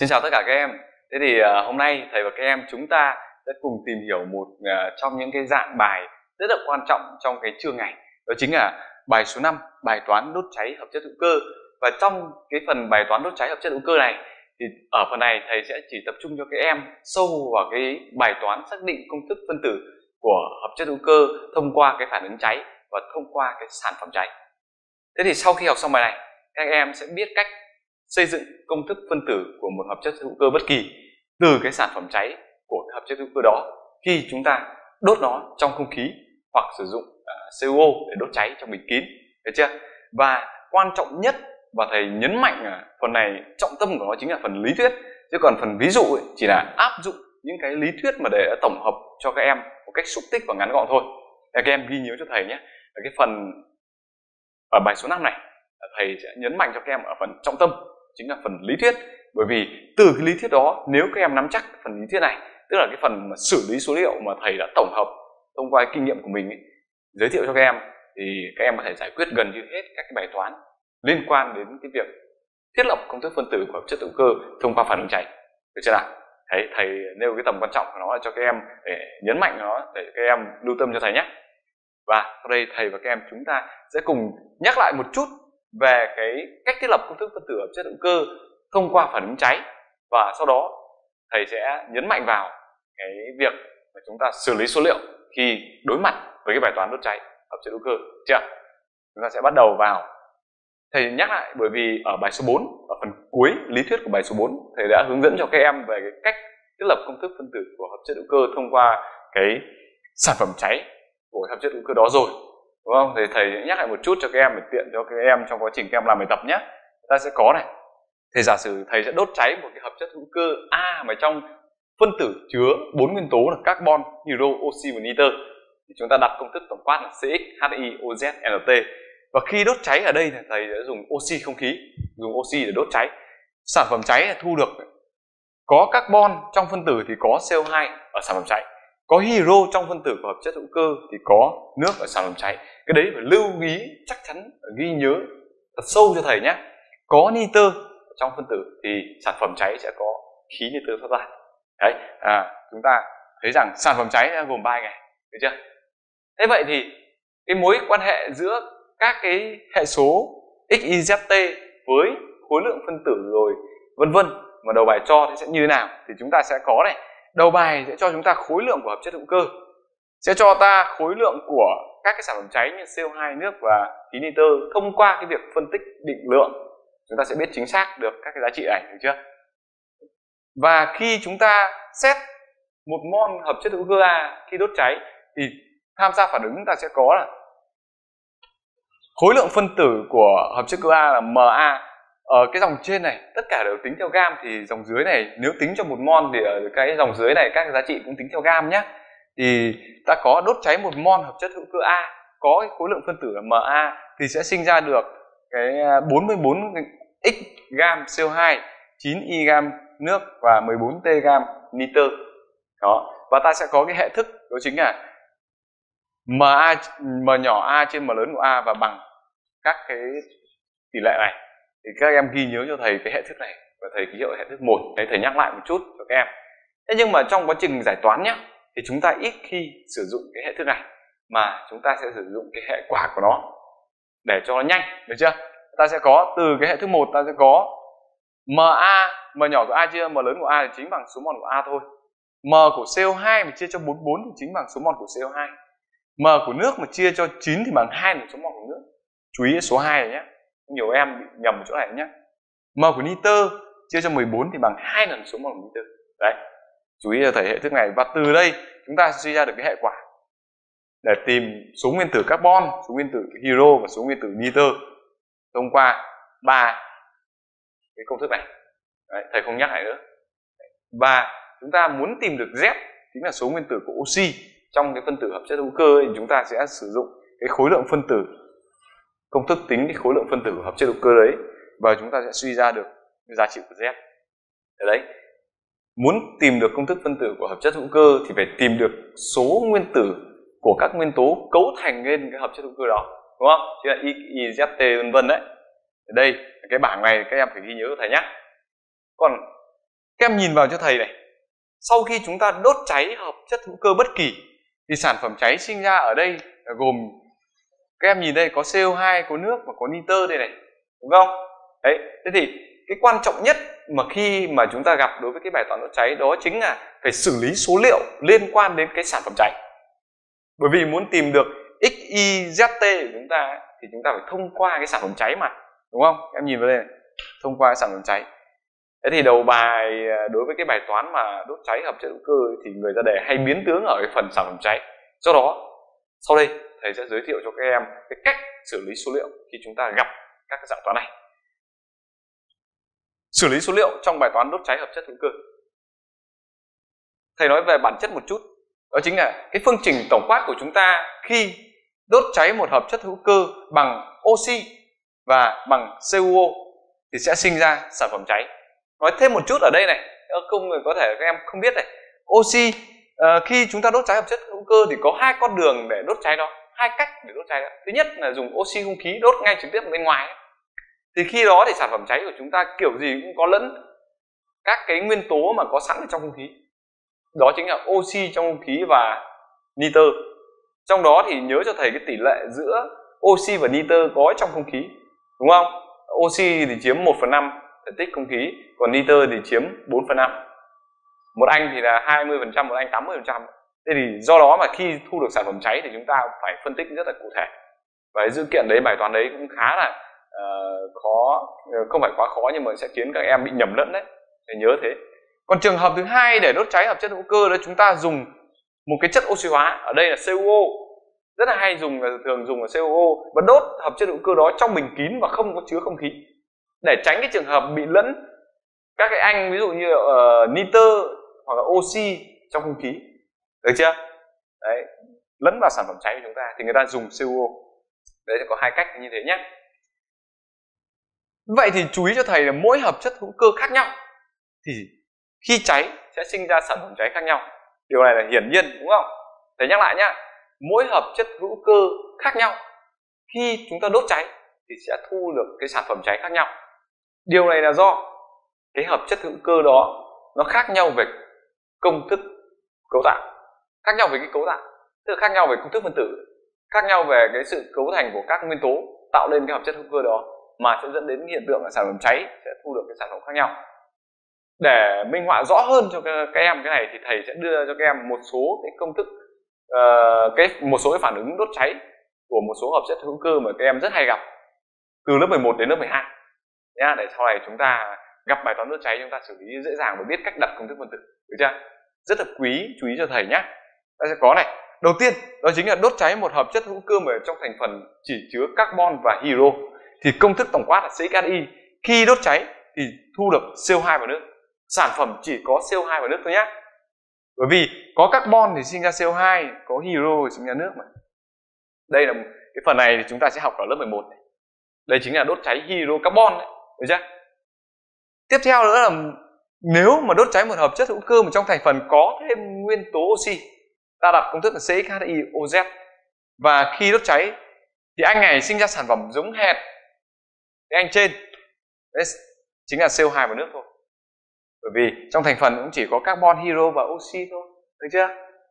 Xin chào tất cả các em. Thế thì uh, hôm nay thầy và các em chúng ta sẽ cùng tìm hiểu một uh, trong những cái dạng bài rất là quan trọng trong cái chương này. Đó chính là bài số 5, bài toán đốt cháy hợp chất hữu cơ. Và trong cái phần bài toán đốt cháy hợp chất hữu cơ này thì ở phần này thầy sẽ chỉ tập trung cho các em sâu vào cái bài toán xác định công thức phân tử của hợp chất hữu cơ thông qua cái phản ứng cháy và thông qua cái sản phẩm cháy. Thế thì sau khi học xong bài này, các em sẽ biết cách xây dựng công thức phân tử của một hợp chất hữu cơ bất kỳ từ cái sản phẩm cháy của cái hợp chất hữu cơ đó. Khi chúng ta đốt nó trong không khí hoặc sử dụng à, uh, CO để đốt cháy trong bình kín được chưa? Và quan trọng nhất và thầy nhấn mạnh là phần này trọng tâm của nó chính là phần lý thuyết. Chứ còn phần ví dụ ấy, chỉ là áp dụng những cái lý thuyết mà để tổng hợp cho các em một cách xúc tích và ngắn gọn thôi. Để các em ghi nhớ cho thầy nhé. Ở cái phần ở bài số 5 này thầy sẽ nhấn mạnh cho các em ở phần trọng tâm chính là phần lý thuyết. Bởi vì từ cái lý thuyết đó nếu các em nắm chắc phần lý thuyết này tức là cái phần mà xử lý số liệu mà thầy đã tổng hợp thông qua kinh nghiệm của mình ấy, giới thiệu cho các em thì các em có thể giải quyết gần như hết các cái bài toán liên quan đến cái việc thiết lập công thức phân tử của chất hữu cơ thông qua phản ứng cháy. Được chưa nào? Thầy thầy nêu cái tầm quan trọng của nó cho các em để nhấn mạnh nó để các em lưu tâm cho thầy nhé. Và sau đây thầy và các em chúng ta sẽ cùng nhắc lại một chút về cái cách thiết lập công thức phân tử hợp chất hữu cơ thông qua phản ứng cháy. Và sau đó, thầy sẽ nhấn mạnh vào cái việc mà chúng ta xử lý số liệu khi đối mặt với cái bài toán đốt cháy hợp chất hữu cơ. Chưa chúng ta sẽ bắt đầu vào. Thầy nhắc lại, bởi vì ở bài số 4 ở phần cuối lý thuyết của bài số 4 thầy đã hướng dẫn cho các em về cái cách thiết lập công thức phân tử của hợp chất hữu cơ thông qua cái sản phẩm cháy của hợp chất hữu cơ đó rồi đúng không? Thì thầy nhắc lại một chút cho các em để tiện cho các em trong quá trình các em làm bài tập nhé. Ta sẽ có này. Thì giả sử thầy sẽ đốt cháy một cái hợp chất hữu cơ A mà trong phân tử chứa bốn nguyên tố là carbon, hydro, oxy và nitơ thì chúng ta đặt công thức tổng quát là CX, HI, OZ, NT và khi đốt cháy ở đây thì thầy sẽ dùng oxy không khí dùng oxy để đốt cháy. Sản phẩm cháy thu được có carbon trong phân tử thì có CO2 ở sản phẩm cháy có hydro trong phân tử của hợp chất hữu cơ thì có nước ở sản phẩm cháy. Cái đấy phải lưu ý chắc chắn ghi nhớ thật sâu cho thầy nhé. Có nitơ trong phân tử thì sản phẩm cháy sẽ có khí nitơ thoát ra. Đấy à, chúng ta thấy rằng sản phẩm cháy gồm ba ngày được chưa? Thế vậy thì cái mối quan hệ giữa các cái hệ số x y z t với khối lượng phân tử rồi vân vân mà đầu bài cho thì sẽ như thế nào thì chúng ta sẽ có này đầu bài sẽ cho chúng ta khối lượng của hợp chất hữu cơ sẽ cho ta khối lượng của các cái sản phẩm cháy như CO2, nước và khí nitơ thông qua cái việc phân tích định lượng. Chúng ta sẽ biết chính xác được các cái giá trị này được chưa? Và khi chúng ta xét một mol hợp chất hữu cơ A khi đốt cháy thì tham gia phản ứng ta sẽ có là khối lượng phân tử của hợp chất cơ A là Ma ở cái dòng trên này, tất cả đều tính theo gam. Thì dòng dưới này, nếu tính cho một mol thì ở cái dòng dưới này các giá trị cũng tính theo gam nhé thì ta có đốt cháy một mol hợp chất hữu cơ A, có cái khối lượng phân tử là Ma thì sẽ sinh ra được cái à, 44 x gam CO2 9 y gam nước và 14 t gam nitơ. Đó, và ta sẽ có cái hệ thức đó chính là ma, m nhỏ a trên m lớn của a và bằng các cái tỷ lệ này thì các em ghi nhớ cho thầy cái hệ thức này và thầy ký hiệu hệ thức một. Đấy, thầy nhắc lại một chút cho các em. Thế nhưng mà trong quá trình giải toán nhé thì chúng ta ít khi sử dụng cái hệ thức này, mà chúng ta sẽ sử dụng cái hệ quả của nó để cho nó nhanh, được chưa? Ta sẽ có từ cái hệ thức một, ta sẽ có ma m nhỏ của a chia, m lớn của a thì chính bằng số mol của a thôi. M của CO2 mà chia cho 44 thì chính bằng số mol của CO2 m của nước mà chia cho 9 thì bằng 2 là số mol của nước. Chú ý số 2 này nhé nhiều em bị nhầm chỗ này nhé m của nitơ chia cho 14 thì bằng hai lần số mol của nitơ đấy chú ý là thầy hệ thức này. Và từ đây chúng ta sẽ suy ra được cái hệ quả. Để tìm số nguyên tử carbon số nguyên tử hydro và số nguyên tử nitơ thông qua ba cái công thức này. Đấy, thầy không nhắc lại nữa. Và chúng ta muốn tìm được Z chính là số nguyên tử của oxy trong cái phân tử hợp chất hữu cơ thì chúng ta sẽ sử dụng cái khối lượng phân tử công thức tính cái khối lượng phân tử của hợp chất hữu cơ đấy và chúng ta sẽ suy ra được giá trị của Z. Đấy muốn tìm được công thức phân tử của hợp chất hữu cơ thì phải tìm được số nguyên tử của các nguyên tố cấu thành nên cái hợp chất hữu cơ đó đúng không? Chứ là y, y z t vân vân đấy. Ở đây cái bảng này các em phải ghi nhớ thầy nhé còn các em nhìn vào cho thầy này sau khi chúng ta đốt cháy hợp chất hữu cơ bất kỳ thì sản phẩm cháy sinh ra ở đây gồm các em nhìn đây, có CO2 có nước và có nitơ đây này, đúng không? Đấy, thế thì cái quan trọng nhất mà khi mà chúng ta gặp đối với cái bài toán đốt cháy đó chính là phải xử lý số liệu liên quan đến cái sản phẩm cháy. Bởi vì muốn tìm được x y z t của chúng ta thì chúng ta phải thông qua cái sản phẩm cháy mà, đúng không? Em nhìn vào đây này. thông qua cái sản phẩm cháy. Thế thì đầu bài à, đối với cái bài toán mà đốt cháy hợp chất hữu cơ thì người ra đề hay biến tướng ở cái phần sản phẩm cháy. Do đó, sau đây thầy sẽ giới thiệu cho các em cái cách xử lý số liệu khi chúng ta gặp các cái dạng toán này. Xử lý số liệu trong bài toán đốt cháy hợp chất hữu cơ. Thầy nói về bản chất một chút đó chính là cái phương trình tổng quát của chúng ta khi đốt cháy một hợp chất hữu cơ bằng oxy và bằng CuO thì sẽ sinh ra sản phẩm cháy. Nói thêm một chút ở đây này không người có thể các em không biết này. Oxy uh, khi chúng ta đốt cháy hợp chất hữu cơ thì có hai con đường để đốt cháy đó hai cách để đốt cháy đó. Thứ nhất là dùng oxy không khí đốt ngay trực tiếp bên ngoài. Thì khi đó thì sản phẩm cháy của chúng ta kiểu gì cũng có lẫn các cái nguyên tố mà có sẵn ở trong không khí. Đó chính là oxy trong không khí và nitơ. Trong đó thì nhớ cho thầy cái tỷ lệ giữa oxy và nitơ có trong không khí, đúng không? Oxy thì chiếm 1 phần 5 thể tích không khí, còn nitơ thì chiếm 4 phần 5 một anh thì là 20 phần trăm, một anh 80 phần trăm thế thì do đó mà khi thu được sản phẩm cháy thì chúng ta phải phân tích rất là cụ thể. Và cái dữ kiện đấy bài toán đấy cũng khá là uh, khó ờ, không phải quá khó nhưng mà sẽ khiến các em bị nhầm lẫn đấy. Để nhớ thế. Còn trường hợp thứ hai để đốt cháy hợp chất hữu cơ đó chúng ta dùng một cái chất oxy hóa. Ở đây là CuO rất là hay dùng là thường dùng là CuO và đốt hợp chất hữu cơ đó trong bình kín và không có chứa không khí. Để tránh cái trường hợp bị lẫn các cái anh ví dụ như uh, nitơ hoặc là oxy trong không khí được chưa? Đấy lẫn vào sản phẩm cháy của chúng ta thì người ta dùng CuO đấy có hai cách như thế nhé. Vậy thì chú ý cho thầy là mỗi hợp chất hữu cơ khác nhau thì khi cháy sẽ sinh ra sản phẩm cháy khác nhau. Điều này là hiển nhiên, đúng không? Thầy nhắc lại nhá mỗi hợp chất hữu cơ khác nhau khi chúng ta đốt cháy thì sẽ thu được cái sản phẩm cháy khác nhau. Điều này là do cái hợp chất hữu cơ đó nó khác nhau về công thức cấu tạo khác nhau về cái cấu tạo tức là khác nhau về công thức phân tử khác nhau về cái sự cấu thành của các nguyên tố tạo lên cái hợp chất hữu cơ đó mà sẽ dẫn đến hiện tượng là sản phẩm cháy sẽ thu được cái sản phẩm khác nhau. Để minh họa rõ hơn cho các em cái này thì thầy sẽ đưa cho các em một số cái công thức uh, cái một số cái phản ứng đốt cháy của một số hợp chất hữu cơ mà các em rất hay gặp từ lớp 11 đến lớp 12 nhá để sau này chúng ta gặp bài toán đốt cháy chúng ta xử lý dễ dàng và biết cách đặt công thức phân tử được chưa? Rất là quý chú ý cho thầy nhé ta sẽ có này. Đầu tiên, đó chính là đốt cháy một hợp chất hữu cơ mà trong thành phần chỉ chứa carbon và hydro. Thì công thức tổng quát là CHI khi đốt cháy thì thu được CO2 và nước. Sản phẩm chỉ có CO2 và nước thôi nhé bởi vì có carbon thì sinh ra CO2 có hydro thì sinh ra nước mà. Đây là cái phần này thì chúng ta sẽ học ở lớp 11 này. đây chính là đốt cháy hydrocarbon đấy. Được chưa? Tiếp theo nữa là nếu mà đốt cháy một hợp chất hữu cơ mà trong thành phần có thêm nguyên tố oxy ta đặt công thức là CXHIOZ và khi đốt cháy, thì anh này sinh ra sản phẩm giống hệt cái anh trên. Đấy, chính là CO2 và nước thôi. Bởi vì trong thành phần cũng chỉ có carbon, hydro và oxy thôi được chưa?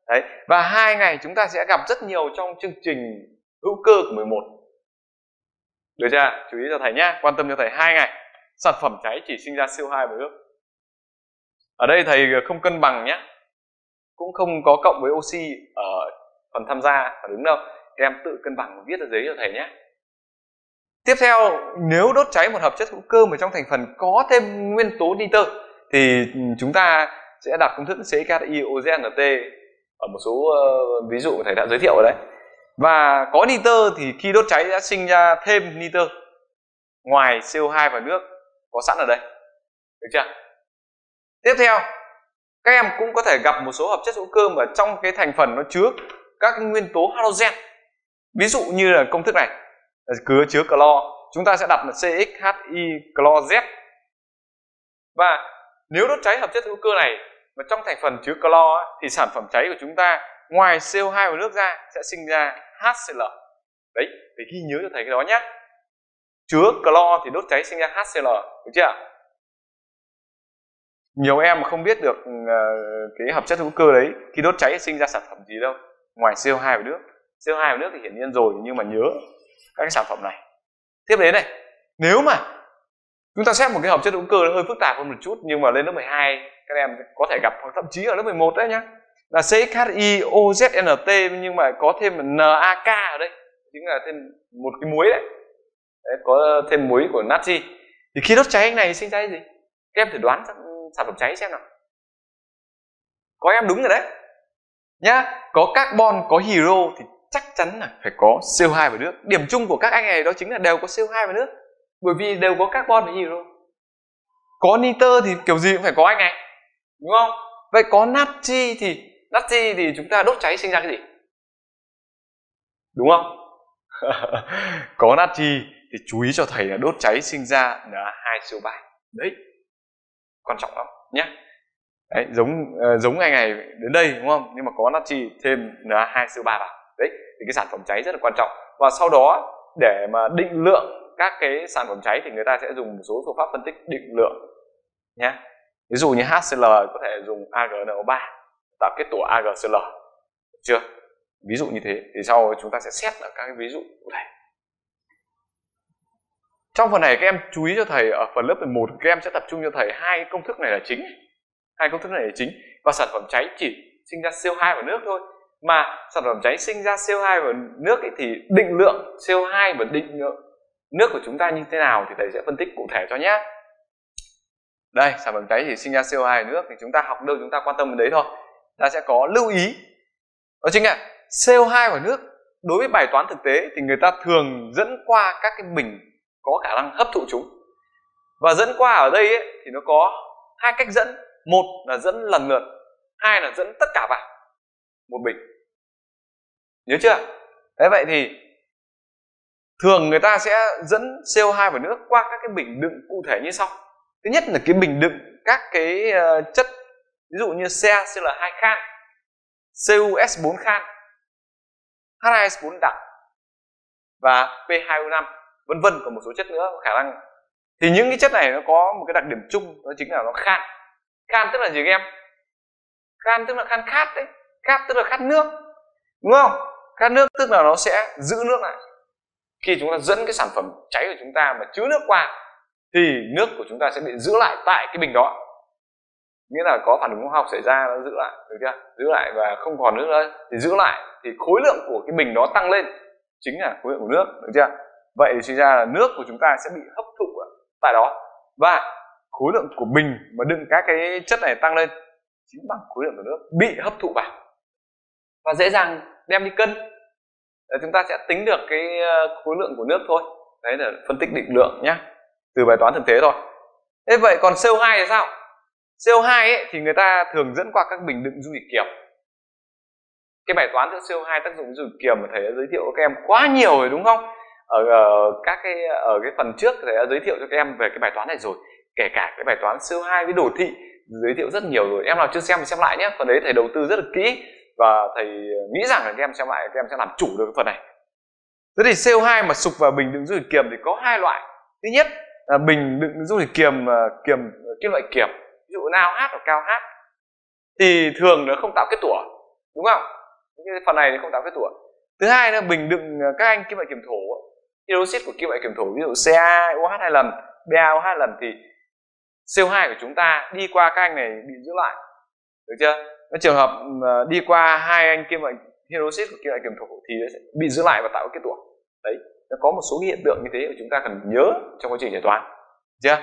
Đấy, và hai ngày chúng ta sẽ gặp rất nhiều trong chương trình hữu cơ của 11 được chưa? Chú ý cho thầy nhá, quan tâm cho thầy hai ngày. Sản phẩm cháy chỉ sinh ra CO2 và nước. Ở đây thầy không cân bằng nhé cũng không có cộng với oxy ở phần tham gia phản ứng đâu. Em tự cân bằng viết ở giấy cho thầy nhé. Tiếp theo nếu đốt cháy một hợp chất hữu cơ mà trong thành phần có thêm nguyên tố nitơ thì chúng ta sẽ đặt công thức CKIOZNT ở một số uh, ví dụ thầy đã giới thiệu ở đấy và có nitơ thì khi đốt cháy sẽ sinh ra thêm nitơ. Ngoài CO2 và nước có sẵn ở đây. Được chưa? Tiếp theo các em cũng có thể gặp một số hợp chất hữu cơ mà trong cái thành phần nó chứa các nguyên tố halogen. Ví dụ như là công thức này cứ chứa clo. Chúng ta sẽ đặt là CXHI clo Z. Và nếu đốt cháy hợp chất hữu cơ này mà trong thành phần chứa clo thì sản phẩm cháy của chúng ta ngoài CO2 và nước ra sẽ sinh ra HCl đấy, thì ghi nhớ cho thầy cái đó nhé chứa clo thì đốt cháy sinh ra HCl được chưa nhiều em không biết được uh, cái hợp chất hữu cơ đấy khi đốt cháy sinh ra sản phẩm gì đâu ngoài CO2 và nước. CO2 và nước thì hiển nhiên rồi nhưng mà nhớ các cái sản phẩm này. Tiếp đến này nếu mà chúng ta xét một cái hợp chất hữu cơ nó hơi phức tạp hơn một chút nhưng mà lên lớp 12 các em có thể gặp hoặc thậm chí ở lớp 11 đấy nhá là CHIOZNT nhưng mà có thêm NaK ở đây chính là thêm một cái muối đấy, đấy có thêm muối của natri. Thì khi đốt cháy anh này sinh ra cái gì? Các em thử đoán sản phẩm cháy xem nào. Có em đúng rồi đấy. Nhá, có carbon, có hero thì chắc chắn là phải có CO2 và nước. Điểm chung của các anh này đó chính là đều có CO2 và nước, bởi vì đều có carbon và hero. Có nitơ thì kiểu gì cũng phải có anh này, đúng không? Vậy có natri thì natri thì chúng ta đốt cháy sinh ra cái gì? Đúng không? Có natri thì chú ý cho thầy là đốt cháy sinh ra là hai co 3 đấy quan trọng lắm nhé. Đấy, giống uh, giống ngày này đến đây đúng không? Nhưng mà có natri thêm là hai co 3 vào. Đấy thì cái sản phẩm cháy rất là quan trọng. Và sau đó để mà định lượng các cái sản phẩm cháy thì người ta sẽ dùng một số phương pháp phân tích định lượng nhé. Ví dụ như HCl có thể dùng AgNO3 tạo kết tủa AgCl được chưa? Ví dụ như thế thì sau chúng ta sẽ xét ở các cái ví dụ cụ thể trong phần này các em chú ý cho thầy, ở phần lớp 11 các em sẽ tập trung cho thầy hai công thức này là chính. Hai công thức này là chính. Và sản phẩm cháy chỉ sinh ra CO2 và nước thôi. Mà sản phẩm cháy sinh ra CO2 và nước ấy thì định lượng CO2 và định lượng nước của chúng ta như thế nào thì thầy sẽ phân tích cụ thể cho nhé. Đây, sản phẩm cháy thì sinh ra CO2 và nước thì chúng ta học đâu chúng ta quan tâm đến đấy thôi. Ta sẽ có lưu ý. Đó chính là CO2 và nước, đối với bài toán thực tế thì người ta thường dẫn qua các cái bình có khả năng hấp thụ chúng. Và dẫn qua ở đây ấy, thì nó có hai cách dẫn. Một là dẫn lần lượt hai là dẫn tất cả vào một bình nhớ chưa? Thế vậy thì thường người ta sẽ dẫn CO2 và nước qua các cái bình đựng cụ thể như sau. Thứ nhất là cái bình đựng các cái ờ, chất ví dụ như CaCl2 khan CuS4 khan H2S4 đặc và P2O5 vân vân còn một số chất nữa, khả năng. Thì những cái chất này nó có một cái đặc điểm chung, đó chính là nó khan. Khan tức là gì các em? Khan tức là khan khát đấy. Khát tức là khát nước. Đúng không? Khát nước tức là nó sẽ giữ nước lại. Khi chúng ta dẫn cái sản phẩm cháy của chúng ta mà chứa nước qua, thì nước của chúng ta sẽ bị giữ lại tại cái bình đó. Nghĩa là có phản ứng hóa học xảy ra, nó giữ lại, được chưa? Giữ lại và không còn nước nữa. Thì giữ lại, thì khối lượng của cái bình đó tăng lên. Chính là khối lượng của nước, được chưa? Vậy thì suy ra là nước của chúng ta sẽ bị hấp thụ tại đó. Và khối lượng của bình mà đựng các cái chất này tăng lên chính bằng khối lượng của nước bị hấp thụ vào. Và dễ dàng đem đi cân. Để chúng ta sẽ tính được cái ờ, khối lượng của nước thôi. Đấy là phân tích định lượng nhé từ bài toán thực tế thôi. Thế vậy còn CO2 thì sao? CO2 ấy, thì người ta thường dẫn qua các bình đựng dung dịch kiềm cái bài toán giữa CO2 tác dụng dung dịch kiềm mà thầy đã giới thiệu các em quá nhiều rồi đúng không? Ở, ở các cái ở cái phần trước thầy đã giới thiệu cho các em về cái bài toán này rồi. Kể cả cái bài toán CO2 với đồ thị giới thiệu rất nhiều rồi. Em nào chưa xem thì xem lại nhé. Phần đấy thầy đầu tư rất là kỹ và thầy ờ, nghĩ rằng là các em xem lại các em sẽ làm chủ được cái phần này. Thế thì CO2 mà sụp vào bình đựng dung dịch kiềm thì có hai loại. Thứ nhất là bình đựng dung dịch kiềm kiềm kim loại kiềm ví dụ nào H hoặc cao H thì thường nó không tạo kết tủa đúng không? Cái phần này thì không tạo kết tủa. Thứ hai là bình đựng các anh kim loại kiềm thổ hydroxit của kim loại kiềm thổ ví dụ CaOH hai lần BaOH hai lần thì CO2 của chúng ta đi qua các anh này bị giữ lại. Được chưa? Cái trường hợp ờ, đi qua hai anh kim loại hydroxit của kim loại kiềm thổ thì sẽ bị giữ lại và tạo kết tủa đấy nó có một số hiện tượng như thế mà chúng ta cần nhớ trong quá trình giải toán. Chưa?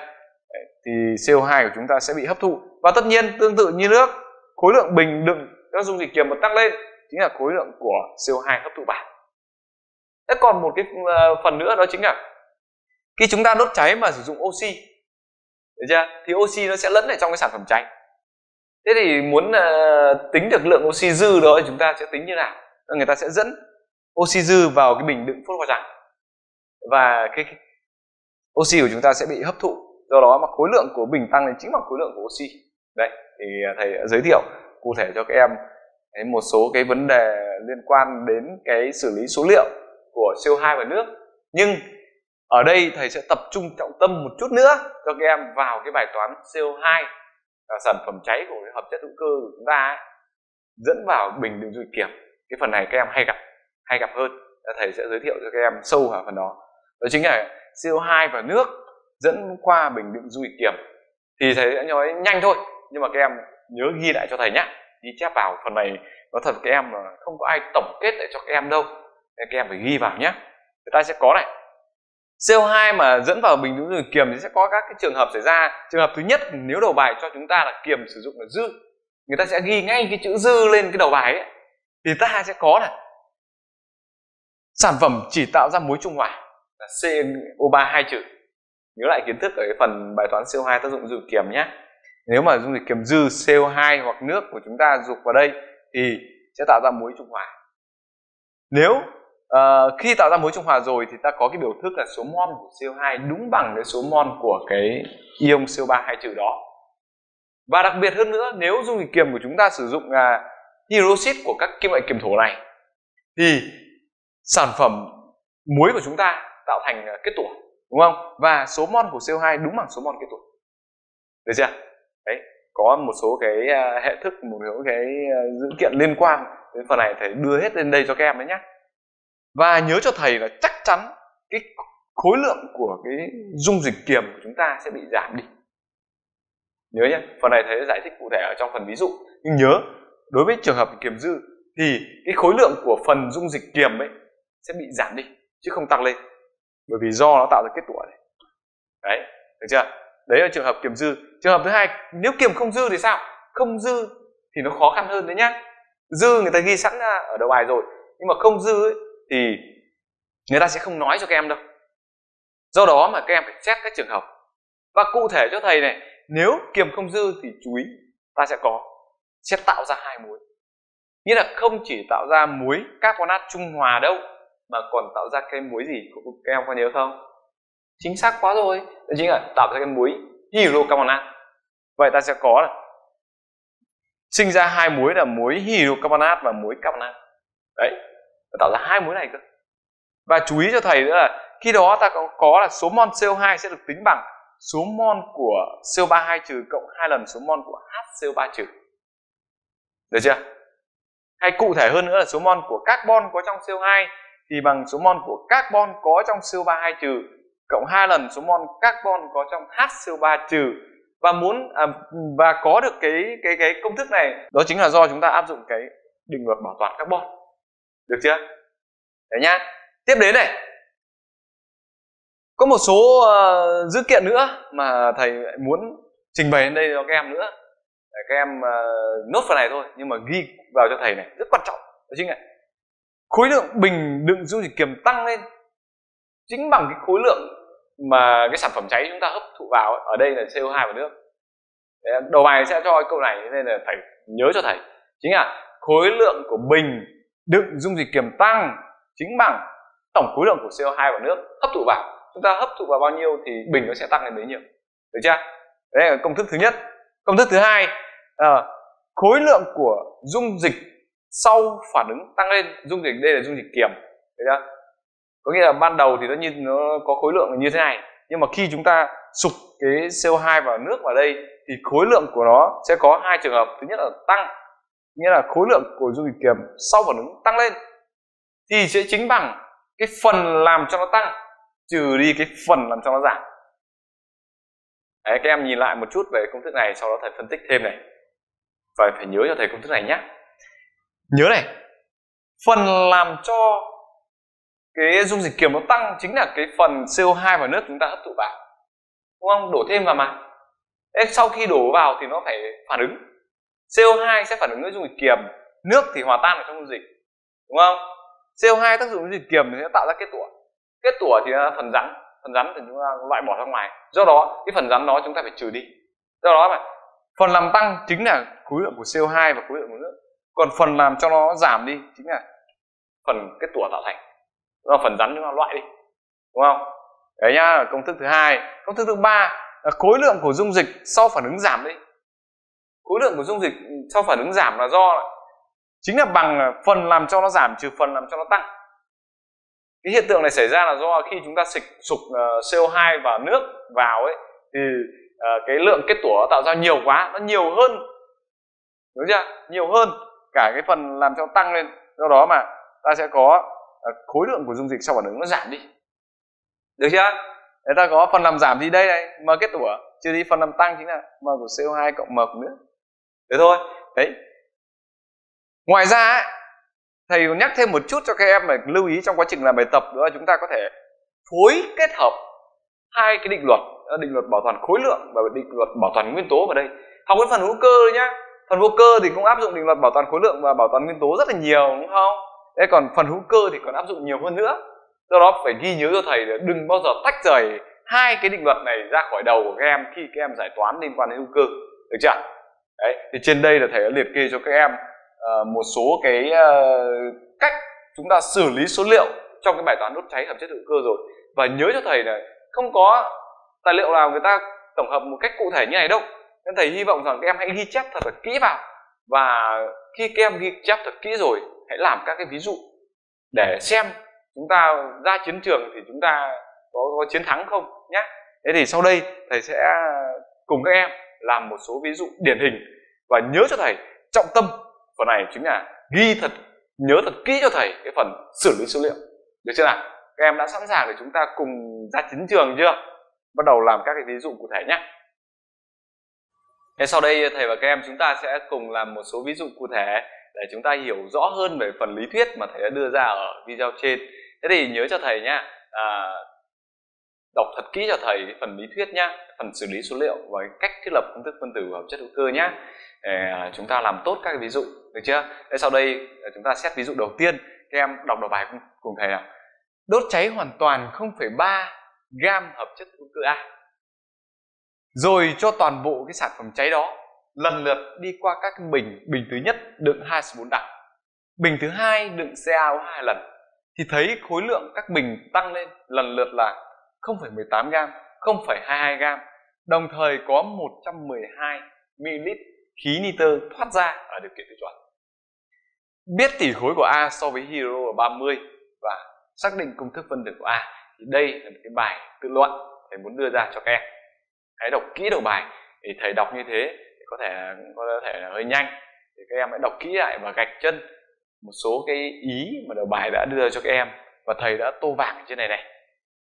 Đấy, thì CO2 của chúng ta sẽ bị hấp thụ. Và tất nhiên tương tự như nước khối lượng bình đựng các dung dịch kiềm mà tăng lên chính là khối lượng của CO2 hấp thụ vào thế còn một cái ờ, phần nữa đó chính là khi chúng ta đốt cháy mà sử dụng oxy được chưa? Thì oxy nó sẽ lẫn ở trong cái sản phẩm cháy. Thế thì muốn uh, tính được lượng oxy dư đó thì chúng ta sẽ tính như nào? Người ta sẽ dẫn oxy dư vào cái bình đựng phốt pho trắng và cái oxy của chúng ta sẽ bị hấp thụ. Do đó mà khối lượng của bình tăng lên chính bằng khối lượng của oxy. Đấy thì thầy đã giới thiệu cụ thể cho các em một số cái vấn đề liên quan đến cái xử lý số liệu của CO2 và nước. Nhưng ở đây thầy sẽ tập trung trọng tâm một chút nữa cho các em vào cái bài toán CO2 là sản phẩm cháy của cái hợp chất hữu cơ của chúng ta ấy, dẫn vào bình đựng dung dịch kiềm cái phần này các em hay gặp hay gặp hơn. Thầy sẽ giới thiệu cho các em sâu vào phần đó. Đó chính là CO2 và nước dẫn qua bình đựng dung dịch kiềm thì thầy sẽ nói nhanh thôi nhưng mà các em nhớ ghi lại cho thầy nhé ghi chép vào phần này nó thật các em là không có ai tổng kết lại cho các em đâu nên các em phải ghi vào nhé. Người ta sẽ có này. CO2 mà dẫn vào bình dung dịch kiềm thì sẽ có các cái trường hợp xảy ra. Trường hợp thứ nhất, nếu đầu bài cho chúng ta là kiềm sử dụng là dư, người ta sẽ ghi ngay cái chữ dư lên cái đầu bài ấy. Thì ta sẽ có này. Sản phẩm chỉ tạo ra muối trung hòa là CO3 hai trừ nhớ lại kiến thức ở cái phần bài toán CO2 tác dụng dung kiềm nhé. Nếu mà dung dịch kiềm dư CO2 hoặc nước của chúng ta dục vào đây thì sẽ tạo ra muối trung hòa. Nếu uh, khi tạo ra muối trung hòa rồi thì ta có cái biểu thức là số mol của CO2 đúng bằng cái số mol của cái ion CO3 hai trừ đó. Và đặc biệt hơn nữa nếu dung dịch kiềm của chúng ta sử dụng à, uh, hydroxit của các kim loại kiềm thổ này thì sản phẩm muối của chúng ta tạo thành uh, kết tủa đúng không? Và số mol của CO2 đúng bằng số mol kết tủa. Được chưa? Đấy có một số cái uh, hệ thức một số cái uh, dữ kiện liên quan đến phần này thầy đưa hết lên đây cho các em đấy nhé và nhớ cho thầy là chắc chắn cái khối lượng của cái dung dịch kiềm của chúng ta sẽ bị giảm đi. Nhớ nhé phần này thầy sẽ giải thích cụ thể ở trong phần ví dụ. Nhưng nhớ đối với trường hợp kiềm dư thì cái khối lượng của phần dung dịch kiềm ấy sẽ bị giảm đi chứ không tăng lên. Bởi vì do nó tạo ra kết tủa này. Đấy được chưa? Đấy là trường hợp kiềm dư. Trường hợp thứ hai nếu kiềm không dư thì sao? Không dư thì nó khó khăn hơn đấy nhá. Dư người ta ghi sẵn ở đầu bài rồi nhưng mà không dư ấy, thì người ta sẽ không nói cho các em đâu. Do đó mà các em phải xét các trường hợp và cụ thể cho thầy này, nếu kiềm không dư thì chú ý, ta sẽ có, sẽ tạo ra hai muối. Nghĩa là không chỉ tạo ra muối carbonat trung hòa đâu, mà còn tạo ra cái muối gì các em có nhớ không? Chính xác quá rồi. Đó chính là tạo ra cái muối hydrocarbonat vậy ta sẽ có là sinh ra hai muối là muối hydrocarbonat và muối carbonat đấy tạo ra hai muối này cơ. Và chú ý cho thầy nữa là khi đó ta có, có là số mol CO2 sẽ được tính bằng số mol của CO3 2 trừ cộng hai lần số mol của HCO3 trừ. Được chưa? Hay cụ thể hơn nữa là số mol của carbon có trong CO2 thì bằng số mol của carbon có trong CO3 2 trừ cộng hai lần số mol carbon có trong HCO3 trừ. Và muốn à, và có được cái cái cái công thức này đó chính là do chúng ta áp dụng cái định luật bảo toàn carbon được chưa? Đấy nhá. Tiếp đến này. Có một số uh, dữ kiện nữa mà thầy muốn trình bày lên đây cho các em nữa. Để các em uh, nốt phần này thôi nhưng mà ghi vào cho thầy này. Rất quan trọng. Đó chính là khối lượng bình đựng dung dịch kiềm tăng lên. Chính bằng cái khối lượng mà cái sản phẩm cháy chúng ta hấp thụ vào ở đây là CO2 và nước. Đầu bài sẽ cho câu này nên là phải nhớ cho thầy. Chính là khối lượng của bình đựng dung dịch kiềm tăng chính bằng tổng khối lượng của CO2 và nước hấp thụ vào. Chúng ta hấp thụ vào bao nhiêu thì bình nó sẽ tăng lên bấy nhiêu. Được chưa? Đấy là công thức thứ nhất. Công thức thứ hai à, khối lượng của dung dịch sau phản ứng tăng lên. Dung dịch đây là dung dịch kiềm. Được chưa? Có nghĩa là ban đầu thì nó như nó có khối lượng như thế này. Nhưng mà khi chúng ta sụp cái CO2 vào nước vào đây thì khối lượng của nó sẽ có hai trường hợp. Thứ nhất là tăng nghĩa là khối lượng của dung dịch kiềm sau phản ứng tăng lên thì sẽ chính bằng cái phần làm cho nó tăng trừ đi cái phần làm cho nó giảm. Đấy, các em nhìn lại một chút về công thức này sau đó thầy phân tích thêm này. Phải phải nhớ cho thầy công thức này nhé nhớ này phần làm cho cái dung dịch kiềm nó tăng chính là cái phần CO2 và nước chúng ta hấp thụ vào. Đúng không? Đổ thêm vào mà. Ê, sau khi đổ vào thì nó phải phản ứng. CO2 sẽ phản ứng với dung dịch kiềm. Nước thì hòa tan ở trong dung dịch, đúng không? CO2 tác dụng với dung dịch kiềm thì sẽ tạo ra kết tủa. Kết tủa thì là phần rắn phần rắn thì chúng ta loại bỏ ra ngoài. Do đó, cái phần rắn đó chúng ta phải trừ đi. Do đó mà, phần làm tăng chính là khối lượng của CO2 và khối lượng của nước. Còn phần làm cho nó giảm đi chính là phần kết tủa tạo thành. Do phần rắn chúng ta loại đi, đúng không? Đấy nhá, công thức thứ hai. Công thức thứ ba là khối lượng của dung dịch sau phản ứng giảm đi khối lượng của dung dịch ừ, sau phản ứng giảm là do chính là bằng ờ, phần làm cho nó giảm trừ phần làm cho nó tăng. Cái hiện tượng này xảy ra là do khi chúng ta xịt sục ờ, CO2 và nước vào ấy thì uh, cái lượng kết tủa tạo ra nhiều quá nó nhiều hơn. Đúng chưa? Nhiều hơn cả cái phần làm cho tăng lên. Do đó mà ta sẽ có uh, khối lượng của dung dịch sau phản ứng nó giảm đi. Được chưa? Người ta có phần làm giảm thì đây này? M kết tủa chưa đi phần làm tăng chính là m của CO2 cộng m của nước thế thôi. Đấy. Ngoài ra ấy, thầy nhắc thêm một chút cho các em phải lưu ý trong quá trình làm bài tập nữa chúng ta có thể phối kết hợp hai cái định luật định luật bảo toàn khối lượng và định luật bảo toàn nguyên tố vào đây. Học cái phần hữu cơ nhá. Phần vô cơ thì cũng áp dụng định luật bảo toàn khối lượng và bảo toàn nguyên tố rất là nhiều đúng không? Thế còn phần hữu cơ thì còn áp dụng nhiều hơn nữa. Do đó phải ghi nhớ cho thầy là đừng bao giờ tách rời hai cái định luật này ra khỏi đầu của các em khi các em giải toán liên quan đến hữu cơ. Được chưa đấy thì trên đây là thầy đã liệt kê cho các em uh, một số cái uh, cách chúng ta xử lý số liệu trong cái bài toán đốt cháy hợp chất hữu cơ rồi. Và nhớ cho thầy là không có tài liệu nào người ta tổng hợp một cách cụ thể như này đâu. Nên thầy hy vọng rằng các em hãy ghi chép thật là kỹ vào. Và khi các em ghi chép thật kỹ rồi hãy làm các cái ví dụ để xem chúng ta ra chiến trường thì chúng ta có, có chiến thắng không nhé thế thì sau đây thầy sẽ cùng các em làm một số ví dụ điển hình. Và nhớ cho thầy trọng tâm phần này chính là ghi thật nhớ thật kỹ cho thầy cái phần xử lý số liệu. Được chưa nào? Các em đã sẵn sàng để chúng ta cùng ra chiến trường chưa? Bắt đầu làm các cái ví dụ cụ thể nhé. Thế sau đây thầy và các em chúng ta sẽ cùng làm một số ví dụ cụ thể để chúng ta hiểu rõ hơn về phần lý thuyết mà thầy đã đưa ra ở video trên. Thế thì nhớ cho thầy nhá, à, đọc thật kỹ cho thầy phần lý thuyết nhá, phần xử lý số liệu và cách thiết lập công thức phân tử của hợp chất hữu cơ nhá. Để à, chúng ta làm tốt các cái ví dụ, được chưa? Thế sau đây à, chúng ta xét ví dụ đầu tiên, các em đọc đầu bài cùng thầy nào. Đốt cháy hoàn toàn 0,3 gam hợp chất hữu cơ A rồi cho toàn bộ cái sản phẩm cháy đó lần lượt đi qua các cái bình bình thứ nhất đựng 24 đặc bình thứ hai đựng CaO hai lần thì thấy khối lượng các bình tăng lên lần lượt là 0,18 gam 0,22 gam đồng thời có 112 ml khí nitơ thoát ra ở điều kiện tiêu chuẩn. Biết tỷ khối của A so với hydro là 30 và xác định công thức phân tử của A thì đây là một cái bài tự luận thầy muốn đưa ra cho các em. Hãy đọc kỹ đầu bài thì thầy đọc như thế thì có thể có thể là hơi nhanh. Thì các em hãy đọc kỹ lại và gạch chân một số cái ý mà đầu bài đã đưa cho các em và thầy đã tô vàng trên này này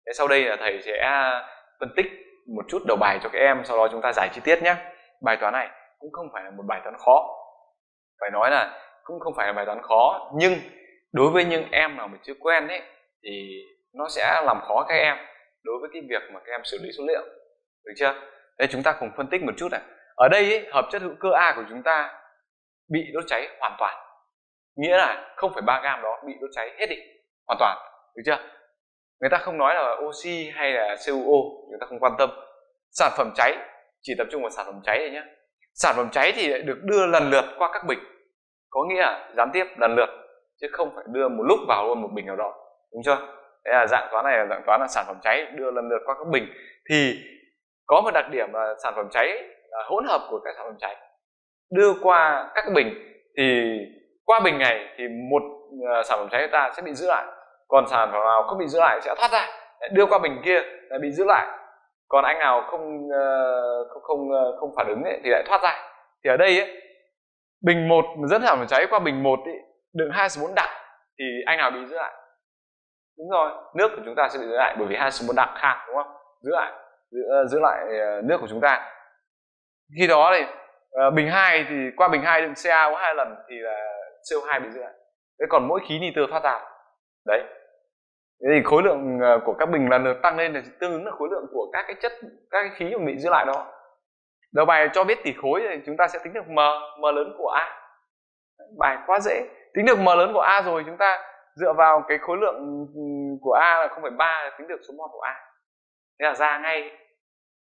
thế sau đây là thầy sẽ à, phân tích một chút đầu bài cho các em sau đó chúng ta giải chi tiết nhé. Bài toán này cũng không phải là một bài toán khó. Phải nói là cũng không phải là bài toán khó nhưng đối với những em nào mà chưa quen ấy thì nó sẽ làm khó các em đối với cái việc mà các em xử lý số liệu. Được chưa? Đây chúng ta cùng phân tích một chút này. Ở đây ấy, hợp chất hữu cơ A của chúng ta bị đốt cháy hoàn toàn. Nghĩa là 0,3 gam đó bị đốt cháy hết đi hoàn toàn. Được chưa? Người ta không nói là oxy hay là CuO người ta không quan tâm. Sản phẩm cháy, chỉ tập trung vào sản phẩm cháy thôi nhé. Sản phẩm cháy thì được đưa lần lượt qua các bình. Có nghĩa là gián tiếp lần lượt, chứ không phải đưa một lúc vào luôn một bình nào đó. Đúng chưa? Đây là dạng toán này là dạng toán là sản phẩm cháy, đưa lần lượt qua các bình. Thì có một đặc điểm là sản phẩm cháy là hỗn hợp của các sản phẩm cháy. Đưa qua các bình, thì qua bình này thì một ờ, sản phẩm cháy ta sẽ bị giữ lại còn sản phẩm nào không bị giữ lại sẽ thoát ra. Đưa qua bình kia là bị giữ lại. Còn anh nào không ờ, không không, ờ, không phản ứng ấy, thì lại thoát ra. Thì ở đây ấy, bình một dẫn sản phẩm cháy qua bình một ấy, đựng hai số bốn đặc thì anh nào bị giữ lại? Đúng rồi nước của chúng ta sẽ bị giữ lại bởi vì hai số bốn đặc khác đúng không? Giữ lại giữ, ờ, giữ lại nước của chúng ta. Khi đó thì bình hai thì qua bình hai đựng CaO hai lần thì là CO2 bị giữ lại. Thế còn mỗi khí nitơ thoát ra. Đấy thế thì khối lượng ờ, của các bình lần lượt tăng lên là tương ứng là khối lượng của các cái chất các cái khí bị giữ lại đó. Đầu bài cho biết tỷ khối thì chúng ta sẽ tính được m m lớn của a. Bài quá dễ. Tính được m lớn của a rồi chúng ta dựa vào cái khối lượng ừ, của a là 0,3 tính được số mol của a. Thế là ra ngay.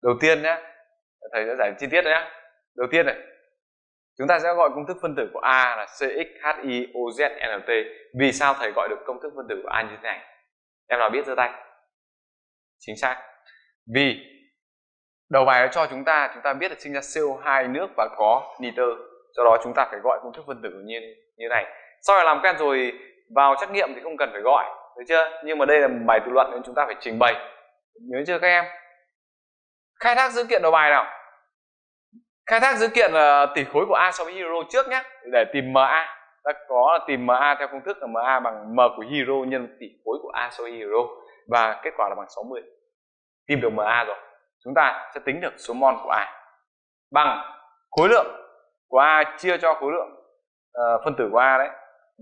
Đầu tiên nhé thầy sẽ giải chi tiết nhé đầu tiên này chúng ta sẽ gọi công thức phân tử của a là CXHIOZNT vì sao thầy gọi được công thức phân tử của a như thế này? Em nào biết giơ tay? Chính xác. Vì đầu bài nó cho chúng ta chúng ta biết là sinh ra CO2 nước và có nitơ. Do đó chúng ta phải gọi công thức phân tử như như này. Sau này làm quen rồi, vào trắc nghiệm thì không cần phải gọi, được chưa? Nhưng mà đây là bài tự luận nên chúng ta phải trình bày. Nhớ chưa các em? Khai thác dữ kiện đầu bài nào? Khai thác dữ kiện là tỷ khối của A so với hydro trước nhé để tìm MA ta có là tìm MA theo công thức là MA bằng M của hero nhân tỷ khối của A số hero và kết quả là bằng 60 tìm được MA rồi chúng ta sẽ tính được số mol của A bằng khối lượng của A chia cho khối lượng uh, phân tử của A đấy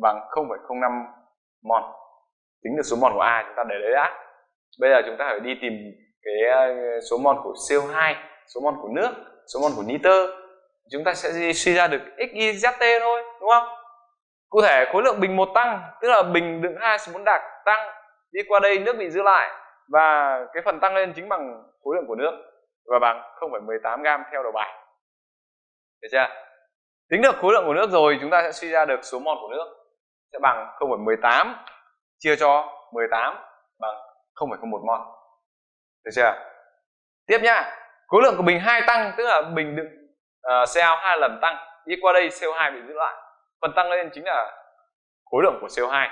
bằng 0,05 mol tính được số mol của A chúng ta để đấy đã. Bây giờ chúng ta phải đi tìm cái ờ, số mol của CO2 số mol của nước số mol của nitơ. Chúng ta sẽ suy ra được XYZT thôi đúng không? Cụ thể khối lượng bình một tăng tức là bình đựng hai muốn đặc tăng đi qua đây nước bị giữ lại và cái phần tăng lên chính bằng khối lượng của nước. Và bằng 0,18 gam theo đầu bài. Được chưa? Tính được khối lượng của nước rồi chúng ta sẽ suy ra được số mol của nước. Sẽ bằng 0,18 chia cho 18 bằng 0,01 mol. Được chưa? Tiếp nhá khối lượng của bình hai tăng tức là bình đựng ờ, uh, CO hai lần tăng đi qua đây CO2 bị giữ lại phần tăng lên chính là khối lượng của CO2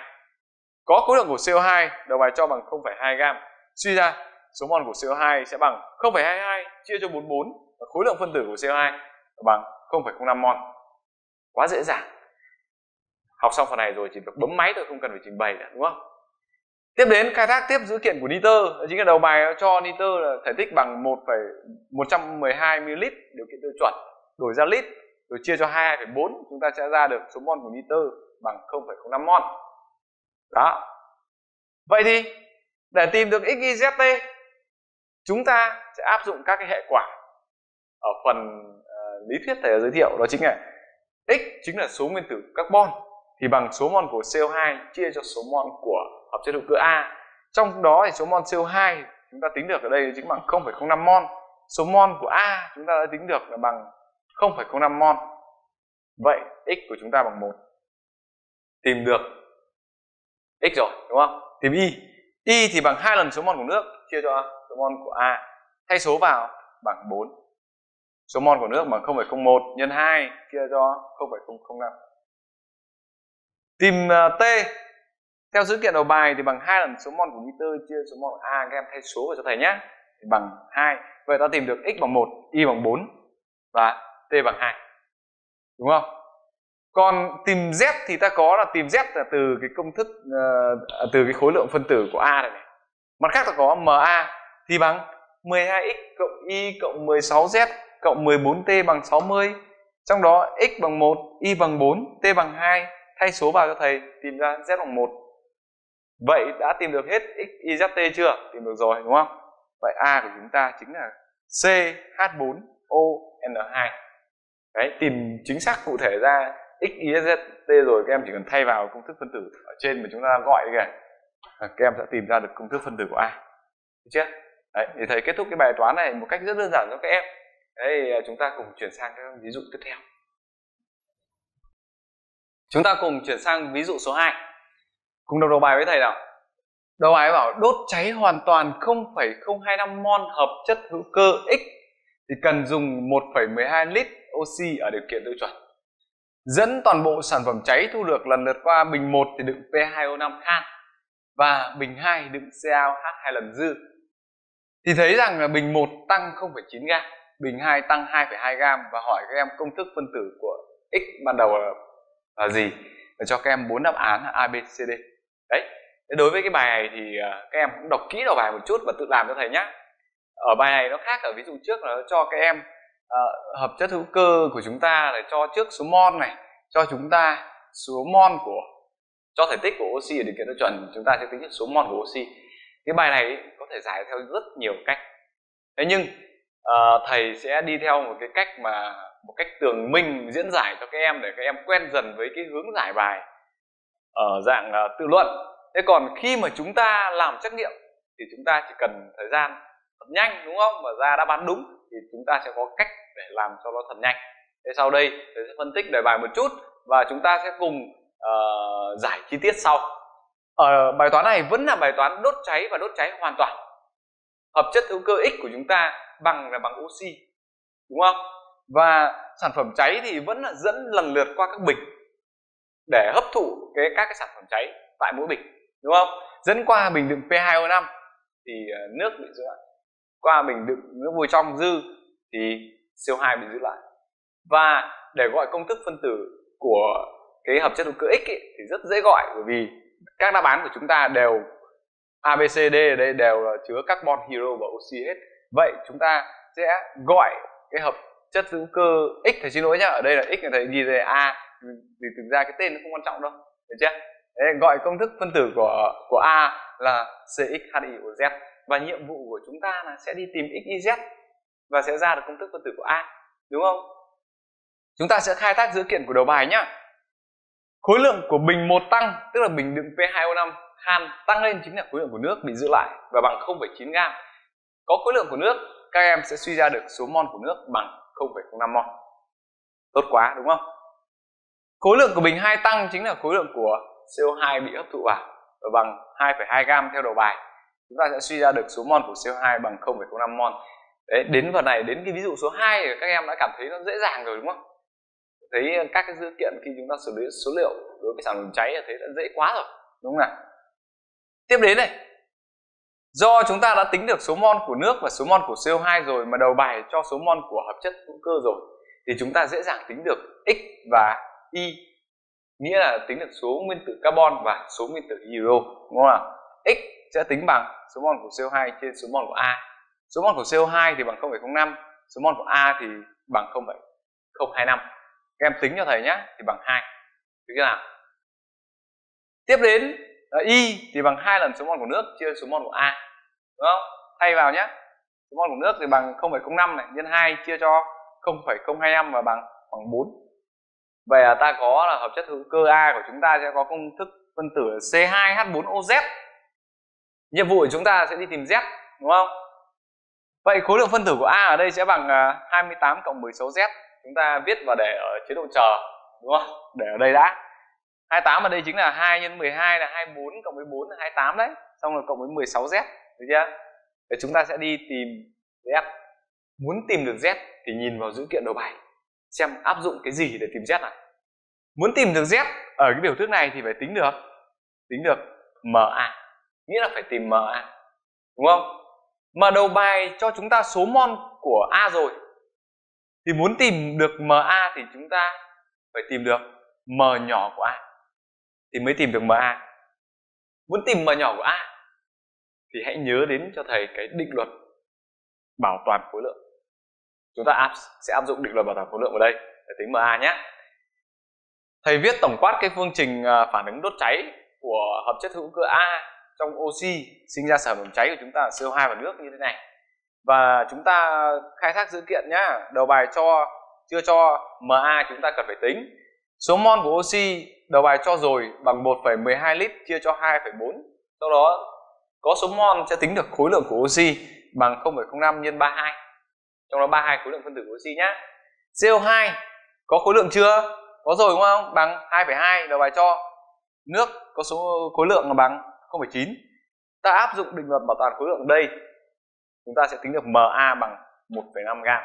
có khối lượng của CO2 đầu bài cho bằng 0,2 gam. Suy ra số mol của CO2 sẽ bằng 0,22 chia cho 44 và khối lượng phân tử của CO2 bằng 0,05 mol. Quá dễ dàng. Học xong phần này rồi chỉ việc bấm máy thôi không cần phải trình bày nữa đúng không? Tiếp đến khai thác tiếp dữ kiện của nitơ. Đó chính là đầu bài cho nitơ là thể tích bằng 1,112 ml điều kiện tiêu chuẩn. Đổi ra lít rồi chia cho 22,4 chúng ta sẽ ra được số mol của nitơ bằng 0,05 mol đó vậy thì để tìm được XYZT chúng ta sẽ áp dụng các cái hệ quả ở phần uh, lý thuyết thầy giới thiệu đó chính là X chính là số nguyên tử carbon thì bằng số mol của CO2 chia cho số mol của hợp chất hữu cơ A. Trong đó thì số mol CO2 chúng ta tính được ở đây chính bằng 0,05 mol. Số mol của A chúng ta đã tính được là bằng 0,05 mol. Vậy x của chúng ta bằng 1. Tìm được x rồi đúng không? Tìm y. Y thì bằng hai lần số mol của nước chia cho số mol của A. Thay số vào bằng 4. Số mol của nước bằng 0,01 nhân 2 chia cho 0,005. Tìm à, T theo dữ kiện đầu bài thì bằng hai lần số mol của nitơ chia số mol A các em thay số vào cho thầy nhé. Thì bằng 2. Vậy ta tìm được x bằng 1, y bằng 4 và t bằng 2. Đúng không? Còn tìm z thì ta có là tìm z là từ cái công thức uh, từ cái khối lượng phân tử của A này. này. Mặt khác ta có MA thì bằng 12x cộng y cộng 16z cộng 14t bằng 60. Trong đó x bằng 1, y bằng 4, t bằng 2 thay số vào cho thầy tìm ra z bằng 1 vậy đã tìm được hết x y z t chưa tìm được rồi đúng không vậy a của chúng ta chính là c h 4 o n 2 đấy tìm chính xác cụ thể ra x y z t rồi các em chỉ cần thay vào công thức phân tử ở trên mà chúng ta gọi kìa. À, các em sẽ tìm ra được công thức phân tử của a. Được chưa? Đấy thì thầy kết thúc cái bài toán này một cách rất đơn giản cho các em. Đấy à, chúng ta cùng chuyển sang các ví dụ tiếp theo. Chúng ta cùng chuyển sang ví dụ số 2. Cùng đọc đầu bài với thầy nào. Đầu bài bảo đốt cháy hoàn toàn 0,025 mol hợp chất hữu cơ X thì cần dùng 1,12 lít oxy ở điều kiện tiêu chuẩn. Dẫn toàn bộ sản phẩm cháy thu được lần lượt qua bình 1 thì đựng P2O5 than và bình 2 đựng CaOH hai lần dư. Thì thấy rằng là bình 1 tăng 0,9 gam, bình 2 tăng 2,2 gam và hỏi các em công thức phân tử của X ban đầu là là gì và cho các em bốn đáp án A B C D đấy đối với cái bài này thì à, các em cũng đọc kỹ đầu bài một chút và tự làm cho thầy nhé ở bài này nó khác ở ví dụ trước là nó cho các em uh, hợp chất hữu cơ của chúng ta để cho trước số mol này cho chúng ta số mol của cho thể tích của oxy ở điều kiện tiêu chuẩn chúng ta sẽ tính được số mol của oxy. Cái bài này có thể giải theo rất nhiều cách. Thế nhưng uh, thầy sẽ đi theo một cái cách mà một cách tường minh diễn giải cho các em để các em quen dần với cái hướng giải bài ở dạng uh, tự luận. Thế còn khi mà chúng ta làm trắc nghiệm thì chúng ta chỉ cần thời gian thật nhanh đúng không? Và ra đáp án đúng thì chúng ta sẽ có cách để làm cho nó thật nhanh. Thế sau đây tôi sẽ phân tích đề bài một chút và chúng ta sẽ cùng uh, giải chi tiết sau. Ở bài toán này vẫn là bài toán đốt cháy và đốt cháy hoàn toàn. Hợp chất hữu cơ x của chúng ta bằng là bằng oxy đúng không? Và sản phẩm cháy thì vẫn là dẫn lần lượt qua các bình để hấp thụ cái các cái sản phẩm cháy tại mỗi bình đúng không? Dẫn qua bình đựng P2O5 thì ờ, nước bị dư qua mình đựng nước vôi trong dư thì CO2 bị giữ lại và để gọi công thức phân tử của cái hợp chất hữu cơ X ấy, thì rất dễ gọi bởi vì các đáp án của chúng ta đều ABCD ở đây đều là chứa carbon, hydro và oxy hết. Vậy chúng ta sẽ gọi cái hợp chất hữu cơ X thầy xin lỗi nhá, ở đây là X thầy ghi về A vì thực ra cái tên nó không quan trọng đâu, được chưa? Đấy, gọi công thức phân tử của của A là CXHIOZ và nhiệm vụ của chúng ta là sẽ đi tìm XYZ và sẽ ra được công thức phân tử của A, đúng không? Chúng ta sẽ khai thác dữ kiện của đầu bài nhá. Khối lượng của bình một tăng, tức là bình đựng P2O5 than tăng lên chính là khối lượng của nước bị giữ lại và bằng 0,9 gam. Có khối lượng của nước, các em sẽ suy ra được số mol của nước bằng 0,05 mol. Tốt quá đúng không? Khối lượng của bình 2 tăng chính là khối lượng của CO2 bị hấp thụ vào và bằng 2,2 gam theo đầu bài. Chúng ta sẽ suy ra được số mol của CO2 bằng 0,05 mol. Đấy, đến vào này đến cái ví dụ số 2 thì các em đã cảm thấy nó dễ dàng rồi đúng không? Thấy các cái dữ kiện khi chúng ta xử lý số liệu đối với sản phẩm cháy là thấy đã dễ quá rồi, đúng không nào? Tiếp đến này. Do chúng ta đã tính được số mol của nước và số mol của CO2 rồi mà đầu bài cho số mol của hợp chất hữu cơ rồi thì chúng ta dễ dàng tính được X và Y nghĩa là tính được số nguyên tử carbon và số nguyên tử hydro đúng không ạ? X sẽ tính bằng số mol của CO2 trên số mol của A. Số mol của CO2 thì bằng 0,05, số mol của A thì bằng 0,025. Các em tính cho thầy nhé thì bằng 2. Được chưa nào? Tiếp đến là y thì bằng hai lần số mol của nước chia số mol của a đúng không thay vào nhé số mol của nước thì bằng 0,05 này nhân 2 chia cho 0,025 và bằng bằng 4 vậy là ta có là hợp chất hữu cơ a của chúng ta sẽ có công thức phân tử C2H4OZ nhiệm vụ của chúng ta sẽ đi tìm Z đúng không? Vậy khối lượng phân tử của a ở đây sẽ bằng 28 à, cộng 16Z chúng ta viết và để ở chế độ chờ đúng không? Để ở đây đã. 28 ở đây chính là 2 nhân 12 là 24 cộng 14 là 28 đấy. Xong rồi cộng với 16z được chưa? Để chúng ta sẽ đi tìm z. Muốn tìm được z thì nhìn vào dữ kiện đầu bài xem áp dụng cái gì để tìm z này muốn tìm được z ở cái biểu thức này thì phải tính được tính được ma nghĩa là phải tìm ma đúng không mà đầu bài cho chúng ta số mol của a rồi thì muốn tìm được ma thì chúng ta phải tìm được m nhỏ của a thì mới tìm được MA. Muốn tìm M nhỏ của A thì hãy nhớ đến cho thầy cái định luật bảo toàn khối lượng. Chúng ta áp, sẽ áp dụng định luật bảo toàn khối lượng vào đây để tính MA nhé. Thầy viết tổng quát cái phương trình à, phản ứng đốt cháy của hợp chất hữu cơ A trong oxy sinh ra sản phẩm cháy của chúng ta là CO2 và nước như thế này. Và chúng ta khai thác dữ kiện nhá. Đầu bài cho chưa cho MA chúng ta cần phải tính. Số mol của oxy đầu bài cho rồi bằng 1,12 lít chia cho 2,4 sau đó có số mol sẽ tính được khối lượng của oxy bằng 0,05 nhân 32 trong đó 32 khối lượng phân tử của oxy nhá CO2 có khối lượng chưa có rồi đúng không bằng 2,2 đầu bài cho nước có số khối lượng là bằng 0,9 ta áp dụng định luật bảo toàn khối lượng đây. Chúng ta sẽ tính được MA bằng 1,5 gam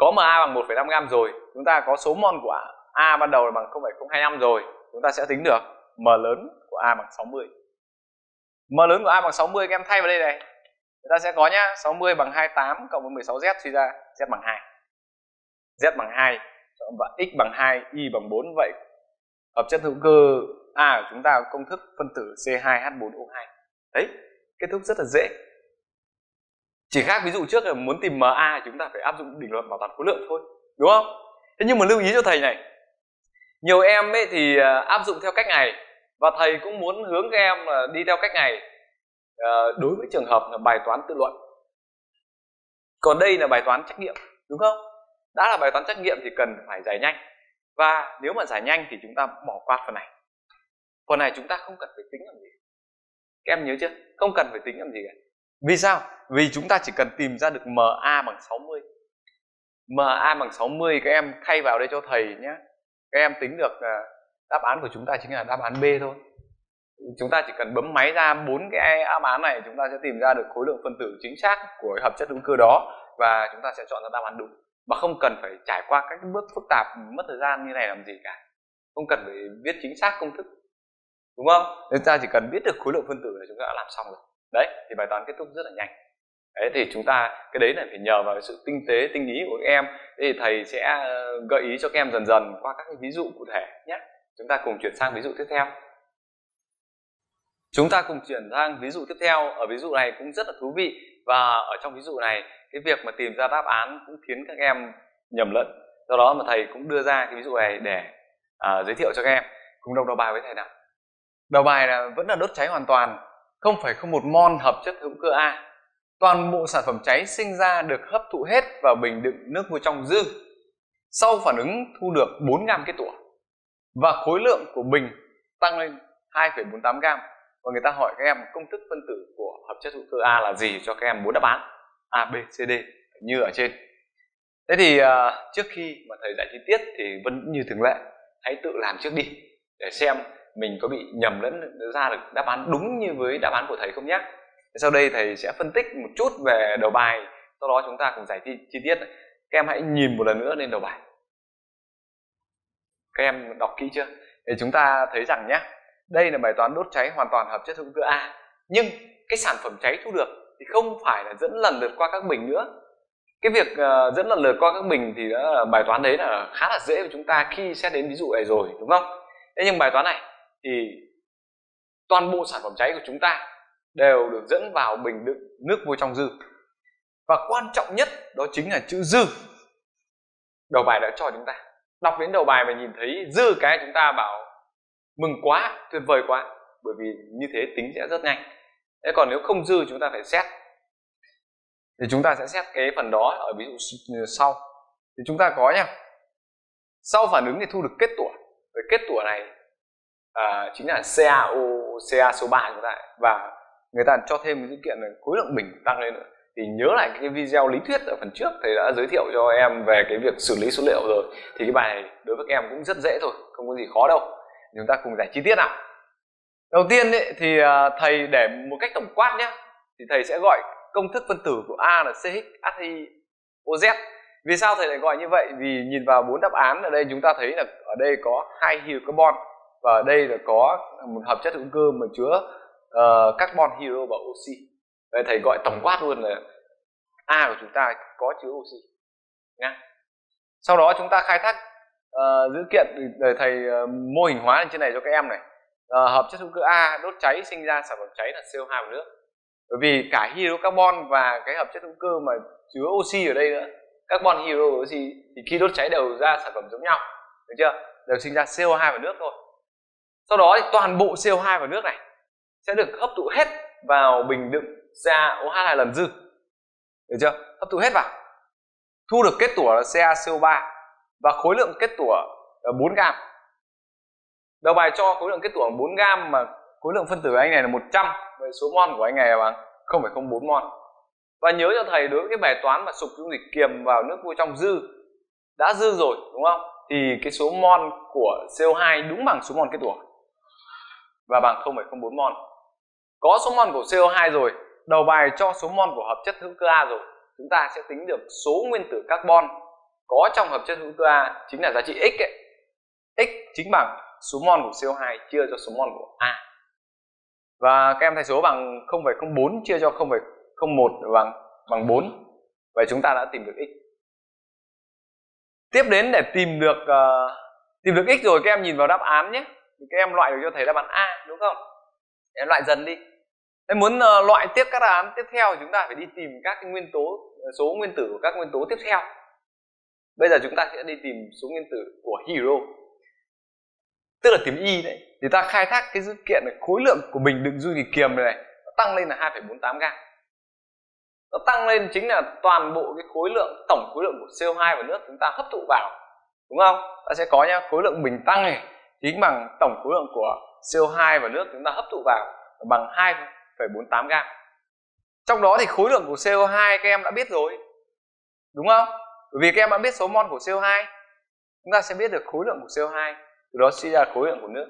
có MA bằng 1,5 gam rồi chúng ta có số mol của A ban đầu là bằng 0,025 rồi chúng ta sẽ tính được M lớn của A bằng 60 M lớn của A bằng 60 các em thay vào đây này. Chúng ta sẽ có nhá 60 bằng 28 cộng với 16Z suy ra Z bằng 2 Z bằng 2 và X bằng 2 Y bằng 4 vậy hợp chất hữu cơ A của chúng ta công thức phân tử C2H4O2 đấy, kết thúc rất là dễ. Chỉ khác ví dụ trước là muốn tìm MA chúng ta phải áp dụng định luật bảo toàn khối lượng thôi, đúng không? Thế nhưng mà lưu ý cho thầy này, nhiều em ấy thì ờ, áp dụng theo cách này và thầy cũng muốn hướng các em ờ, đi theo cách này ờ, đối với trường hợp là bài toán tự luận. Còn đây là bài toán trắc nghiệm đúng không? Đã là bài toán trắc nghiệm thì cần phải giải nhanh. Và nếu mà giải nhanh thì chúng ta bỏ qua phần này phần này chúng ta không cần phải tính làm gì. Các em nhớ chưa? Không cần phải tính làm gì cả. Vì sao? Vì chúng ta chỉ cần tìm ra được MA bằng 60 MA bằng 60 các em thay vào đây cho thầy nhé. Các em tính được à, đáp án của chúng ta chính là đáp án B thôi. Chúng ta chỉ cần bấm máy ra bốn cái đáp án này, chúng ta sẽ tìm ra được khối lượng phân tử chính xác của hợp chất hữu cơ đó và chúng ta sẽ chọn ra đáp án đúng. Mà không cần phải trải qua các bước phức tạp, mất thời gian như này làm gì cả. Không cần phải viết chính xác công thức đúng không? Chúng ta chỉ cần biết được khối lượng phân tử là chúng ta đã làm xong rồi. Đấy thì bài toán kết thúc rất là nhanh. Đấy thì chúng ta cái đấy là phải nhờ vào sự tinh tế tinh ý của các em. Thì thầy sẽ ờ, gợi ý cho các em dần dần qua các cái ví dụ cụ thể nhé. Chúng ta cùng chuyển sang ví dụ tiếp theo. Chúng ta cùng chuyển sang ví dụ tiếp theo. Ở ví dụ này cũng rất là thú vị. Và ở trong ví dụ này cái việc mà tìm ra đáp án cũng khiến các em nhầm lẫn. Do đó mà thầy cũng đưa ra cái ví dụ này để à, giới thiệu cho các em. Cùng đọc đầu bài với thầy nào đầu bài là vẫn là đốt cháy hoàn toàn không phải không một mol hợp chất hữu cơ A. Toàn bộ sản phẩm cháy sinh ra được hấp thụ hết vào bình đựng nước vui trong dư. Sau phản ứng thu được 4 gam kết tủa và khối lượng của bình tăng lên 2,48 gam. Và người ta hỏi các em công thức phân tử của hợp chất hữu cơ A là gì cho các em muốn đáp án? A, B, C, D như ở trên. Thế thì uh, trước khi mà thầy giải chi tiết thì vẫn như thường lệ hãy tự làm trước đi để xem mình có bị nhầm lẫn ra được đáp án đúng như với đáp án của thầy không nhé. Sau đây thầy sẽ phân tích một chút về đầu bài sau đó chúng ta cùng giải chi, chi tiết. Các em hãy nhìn một lần nữa lên đầu bài. Các em đọc kỹ chưa? Để chúng ta thấy rằng nhé đây là bài toán đốt cháy hoàn toàn hợp chất hữu cơ A nhưng cái sản phẩm cháy thu được thì không phải là dẫn lần lượt qua các bình nữa. Cái việc uh, dẫn lần lượt qua các bình thì đã, bài toán đấy là khá là dễ với chúng ta khi xét đến ví dụ này rồi đúng không? Thế nhưng bài toán này thì toàn bộ sản phẩm cháy của chúng ta đều được dẫn vào bình đựng nước vô trong dư. Và quan trọng nhất đó chính là chữ dư. Đầu bài đã cho chúng ta. Đọc đến đầu bài và nhìn thấy dư cái chúng ta bảo, mừng quá, tuyệt vời quá. Bởi vì như thế tính sẽ rất nhanh. Thế còn nếu không dư chúng ta phải xét. Thì chúng ta sẽ xét cái phần đó ở ví dụ ờ, sau. Thì chúng ta có nhá. Sau phản ứng thì thu được kết tủa. Với kết tủa này à, chính là CaO Ca số 3 chúng ta và người ta cho thêm dữ kiện là khối lượng bình tăng lên nữa. Thì nhớ lại cái video lý thuyết ở phần trước thầy đã giới thiệu cho em về cái việc xử lý số liệu rồi. Thì cái bài này đối với các em cũng rất dễ thôi không có gì khó đâu. Chúng ta cùng giải chi tiết nào. Đầu tiên ấy, thì à, thầy để một cách tổng quát nhé. Thì thầy sẽ gọi công thức phân tử của A là CH HI OZ vì sao thầy lại gọi như vậy? Vì nhìn vào bốn đáp án ở đây chúng ta thấy là ở đây có hai hydrocarbon và ở đây là có một hợp chất hữu cơ mà chứa uh, carbon hydro và oxy. Vậy thầy gọi tổng quát luôn là A của chúng ta có chứa oxy Nha. sau đó chúng ta khai thác uh, dữ kiện để thầy uh, mô hình hóa lên trên này cho các em này. Uh, hợp chất hữu cơ A đốt cháy sinh ra sản phẩm cháy là CO2 và nước. Bởi vì cả hydrocarbon và cái hợp chất hữu cơ mà chứa oxy ở đây nữa carbon hydro oxy thì khi đốt cháy đều ra sản phẩm giống nhau được chưa? Đều sinh ra CO2 và nước thôi sau đó thì toàn bộ CO2 vào nước này sẽ được hấp thụ hết vào bình đựng CaOH hai lần dư. Được chưa? Hấp thụ hết vào. Thu được kết tủa là CaCO3 và khối lượng kết tủa là 4 gam. Đầu bài cho khối lượng kết tủa 4 gam mà khối lượng phân tử của anh này là 100 vậy số mol của anh này là bằng 0,04 mol và nhớ cho thầy đối với cái bài toán mà sục dung dịch kiềm vào nước vui trong dư đã dư rồi đúng không? Thì cái số mol của CO2 đúng bằng số mol kết tủa và bằng 0,04 mol có số mol của CO2 rồi đầu bài cho số mol của hợp chất hữu cơ A rồi chúng ta sẽ tính được số nguyên tử carbon có trong hợp chất hữu cơ A chính là giá trị x ấy. x chính bằng số mol của CO2 chia cho số mol của A. Và các em thay số bằng 0,04 chia cho 0,01 bằng bằng 4 vậy chúng ta đã tìm được x. Tiếp đến để tìm được uh, tìm được x rồi các em nhìn vào đáp án nhé thì các em loại được cho thầy đáp án A đúng không? Em loại dần đi. Em muốn uh, loại tiếp các đáp án tiếp theo thì chúng ta phải đi tìm các cái nguyên tố ờ, số nguyên tử của các nguyên tố tiếp theo. Bây giờ chúng ta sẽ đi tìm số nguyên tử của hero tức là tìm y đấy. Thì ta khai thác cái dữ kiện này, khối lượng của bình đựng dung dịch kiềm này, này nó tăng lên là 2,48 gam. Nó tăng lên chính là toàn bộ cái khối lượng tổng khối lượng của CO2 và nước chúng ta hấp thụ vào đúng không? Ta sẽ có nhá khối lượng bình tăng này tính bằng tổng khối lượng của CO2 và nước chúng ta hấp thụ vào bằng 2,48 gam. Trong đó thì khối lượng của CO2 các em đã biết rồi đúng không? Bởi vì các em đã biết số mol của CO2 chúng ta sẽ biết được khối lượng của CO2 từ đó suy ra khối lượng của nước.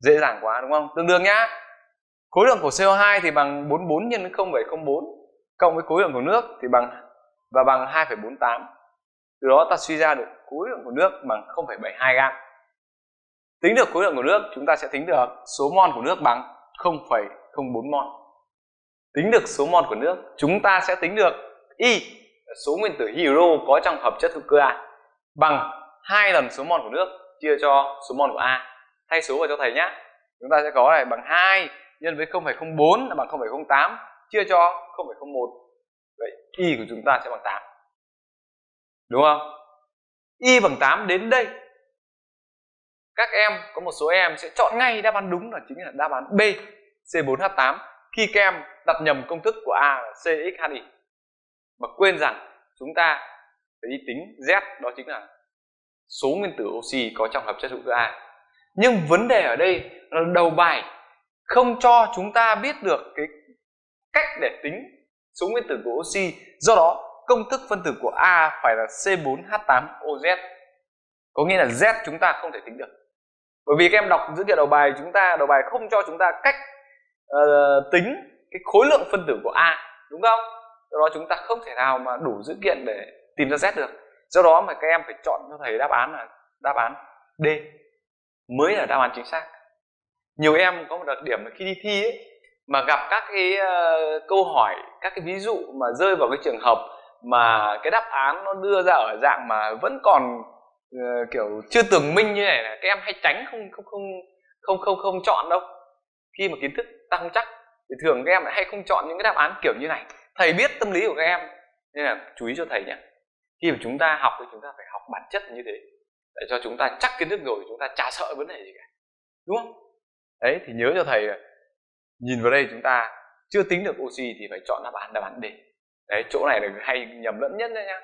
Dễ dàng quá đúng không? Tương đương nhá. Khối lượng của CO2 thì bằng 44 nhân 0,04 cộng với khối lượng của nước thì bằng và bằng 2,48 từ đó ta suy ra được khối lượng của nước bằng 0,72 gam tính được khối lượng của nước chúng ta sẽ tính được số mol của nước bằng 0,04 mol. Tính được số mol của nước chúng ta sẽ tính được y số nguyên tử hydro có trong hợp chất hữu cơ A bằng hai lần số mol của nước chia cho số mol của A. Thay số vào cho thầy nhé chúng ta sẽ có này bằng 2 nhân với 0,04 là bằng 0,08 chia cho 0,01 vậy y của chúng ta sẽ bằng 8 đúng không? Y bằng 8 đến đây các em, có một số em sẽ chọn ngay đáp án đúng là chính là đáp án B C4H8 khi các em đặt nhầm công thức của A là CXHY mà quên rằng chúng ta phải đi tính Z, đó chính là số nguyên tử oxy có trong hợp chất hữu cơ A. Nhưng vấn đề ở đây là đầu bài không cho chúng ta biết được cái cách để tính số nguyên tử của oxy. Do đó, công thức phân tử của A phải là C4H8OZ có nghĩa là Z chúng ta không thể tính được bởi vì các em đọc dữ liệu đầu bài chúng ta đầu bài không cho chúng ta cách uh, tính cái khối lượng phân tử của A đúng không? Do đó chúng ta không thể nào mà đủ dữ kiện để tìm ra Z được. Do đó mà các em phải chọn cho thầy đáp án là đáp án D mới là đáp án chính xác. Nhiều em có một đặc điểm là khi đi thi ấy, mà gặp các cái uh, câu hỏi các cái ví dụ mà rơi vào cái trường hợp mà cái đáp án nó đưa ra ở dạng mà vẫn còn uh, kiểu chưa tường minh như này là các em hay tránh không không không không không không chọn đâu. Khi mà kiến thức ta không chắc thì thường các em lại hay không chọn những cái đáp án kiểu như này. Thầy biết tâm lý của các em nên là chú ý cho thầy nhé khi mà chúng ta học thì chúng ta phải học bản chất như thế để cho chúng ta chắc kiến thức rồi chúng ta chả sợ vấn đề gì cả. Đúng không? Đấy thì nhớ cho thầy nhìn vào đây chúng ta chưa tính được oxy thì phải chọn đáp án đáp án D. Đấy chỗ này là hay nhầm lẫn nhất đấy nhá.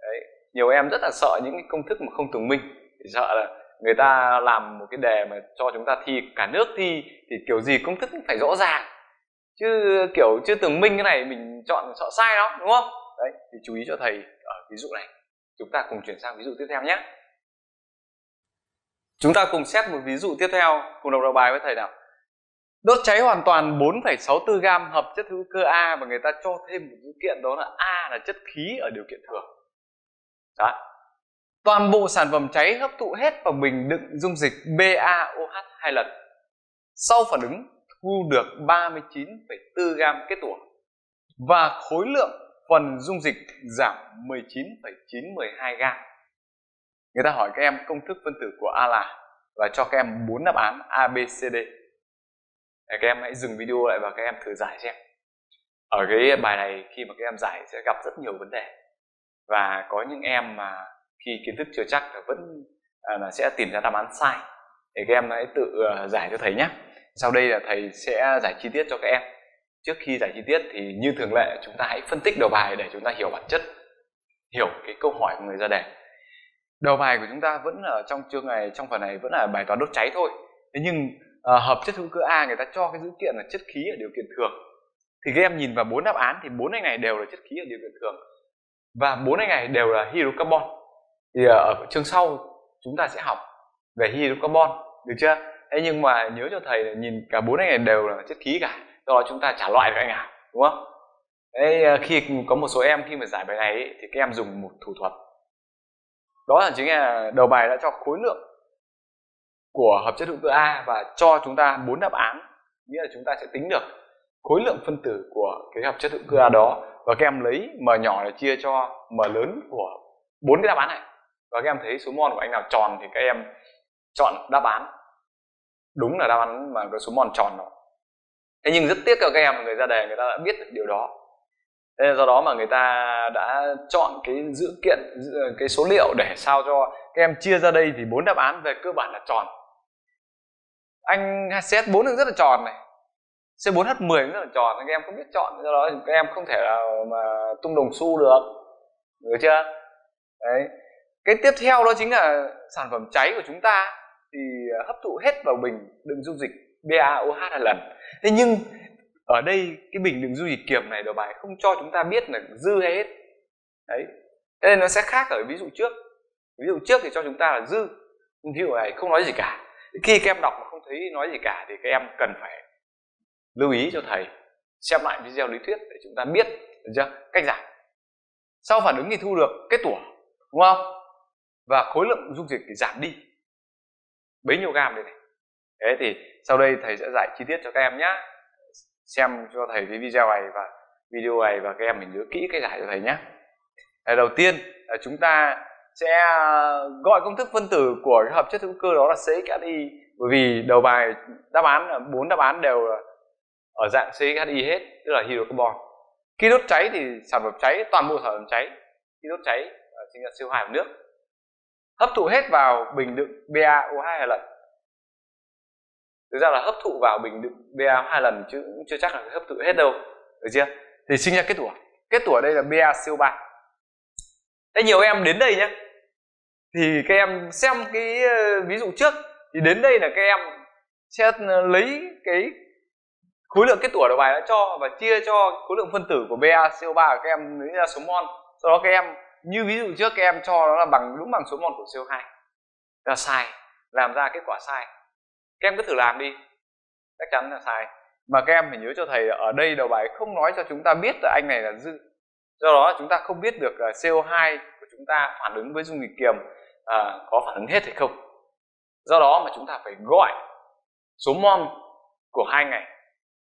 Đấy nhiều em rất là sợ những cái công thức mà không tường minh. Thì sợ là người ta làm một cái đề mà cho chúng ta thi cả nước thi thì kiểu gì công thức cũng phải rõ ràng. Chứ kiểu chưa tường minh cái này mình chọn sợ sai đó đúng không? Đấy thì chú ý cho thầy ở ví dụ này. Chúng ta cùng chuyển sang ví dụ tiếp theo nhé. Chúng ta cùng xét một ví dụ tiếp theo cùng đọc đầu bài với thầy nào. Đốt cháy hoàn toàn 4,64 gam hợp chất hữu cơ A và người ta cho thêm một dữ kiện đó là A là chất khí ở điều kiện thường đó toàn bộ sản phẩm cháy hấp thụ hết vào bình đựng dung dịch BaOH hai lần sau phản ứng thu được 39,4 gam kết tủa và khối lượng phần dung dịch giảm 19,912 gam. Người ta hỏi các em công thức phân tử của A là và cho các em bốn đáp án A, B, C, D. Để các em hãy dừng video lại và các em thử giải xem. Ở cái bài này khi mà các em giải sẽ gặp rất nhiều vấn đề và có những em mà khi kiến thức chưa chắc là vẫn à, là sẽ tìm ra đáp án sai. Thì các em hãy tự à, giải cho thầy nhé. Sau đây là thầy sẽ giải chi tiết cho các em. Trước khi giải chi tiết thì như thường lệ chúng ta hãy phân tích đầu bài để chúng ta hiểu bản chất hiểu cái câu hỏi của người ra đề. Đầu bài của chúng ta vẫn ở trong chương này trong phần này vẫn là bài toán đốt cháy thôi. Thế nhưng à, hợp chất hữu cơ A người ta cho cái dữ kiện là chất khí ở điều kiện thường. Thì các em nhìn vào bốn đáp án thì bốn anh này đều là chất khí ở điều kiện thường và bốn anh này đều là hydrocarbon. Thì ờ, ở chương sau chúng ta sẽ học về hydrocarbon được chưa? Thế nhưng mà nhớ cho thầy là nhìn cả bốn anh này đều là chất khí cả do đó chúng ta trả loại được anh à đúng không? Đấy, ờ, khi có một số em khi mà giải bài này ấy, thì các em dùng một thủ thuật. Đó là chính là đầu bài đã cho khối lượng của hợp chất hữu cơ A và cho chúng ta bốn đáp án nghĩa là chúng ta sẽ tính được khối lượng phân tử của cái hợp chất hữu cơ A đó và các em lấy m nhỏ để chia cho m lớn của bốn cái đáp án này. Và các em thấy số mol của anh nào tròn thì các em chọn đáp án. Đúng là đáp án mà cái số mol tròn đó. Thế nhưng rất tiếc cho các em, người ra đề người ta đã biết được điều đó. Thế nên do đó mà người ta đã chọn cái dữ kiện cái số liệu để sao cho các em chia ra đây thì bốn đáp án về cơ bản là tròn. Anh xét bốn được rất là tròn này. C4H10 cũng rất là tròn các em không biết chọn do đó thì các em không thể nào mà tung đồng xu được. Được chưa? Đấy. Cái tiếp theo đó chính là sản phẩm cháy của chúng ta thì à, hấp thụ hết vào bình đựng dung dịch BaOH hai lần. Thế nhưng ở đây cái bình đựng dung dịch kiềm này đầu bài không cho chúng ta biết là dư hay hết. Đấy. Thế nên nó sẽ khác ở ví dụ trước. Ví dụ trước thì cho chúng ta là dư ví dụ này không nói gì cả. Khi các em đọc mà không thấy nói gì cả thì các em cần phải lưu ý cho thầy, xem lại video lý thuyết để chúng ta biết, được chưa? Cách giải sau phản ứng thì thu được kết tủa, đúng không? Và khối lượng dung dịch thì giảm đi. Bấy nhiêu gam đây này. Thế thì sau đây thầy sẽ giải chi tiết cho các em nhé xem cho thầy cái video này và video này và các em mình nhớ kỹ cái giải cho thầy nhé đầu tiên là chúng ta sẽ à, gọi công thức phân tử của cái hợp chất hữu cơ đó là CXI bởi vì đầu bài đáp án là, bốn đáp án đều là ở dạng CHI hết, tức là hydrocarbon. Khi đốt cháy thì sản phẩm cháy, toàn bộ sản phẩm cháy, khi đốt cháy sinh ra CO2 và nước. Hấp thụ hết vào bình đựng BaO2 hai lần. Thực ra là hấp thụ vào bình đựng BaO hai lần chứ cũng chưa chắc là hấp thụ hết đâu, được chưa? Thì sinh ra kết tủa. Kết tủa đây là BaCO3 thế nhiều em đến đây nhé thì các em xem cái ờ, ví dụ trước, thì đến đây là các em sẽ ờ, lấy cái khối lượng kết tủa đầu bài đã cho và chia cho khối lượng phân tử của BaCO3 các em lấy ra số mol. Sau đó các em như ví dụ trước các em cho nó là bằng đúng bằng số mol của CO2 là sai làm ra kết quả sai các em cứ thử làm đi. Chắc chắn là sai mà các em phải nhớ cho thầy ở đây đầu bài không nói cho chúng ta biết là anh này là dư do đó chúng ta không biết được CO2 của chúng ta phản ứng với dung dịch kiềm à, có phản ứng hết hay không. Do đó mà chúng ta phải gọi số mol của hai ngày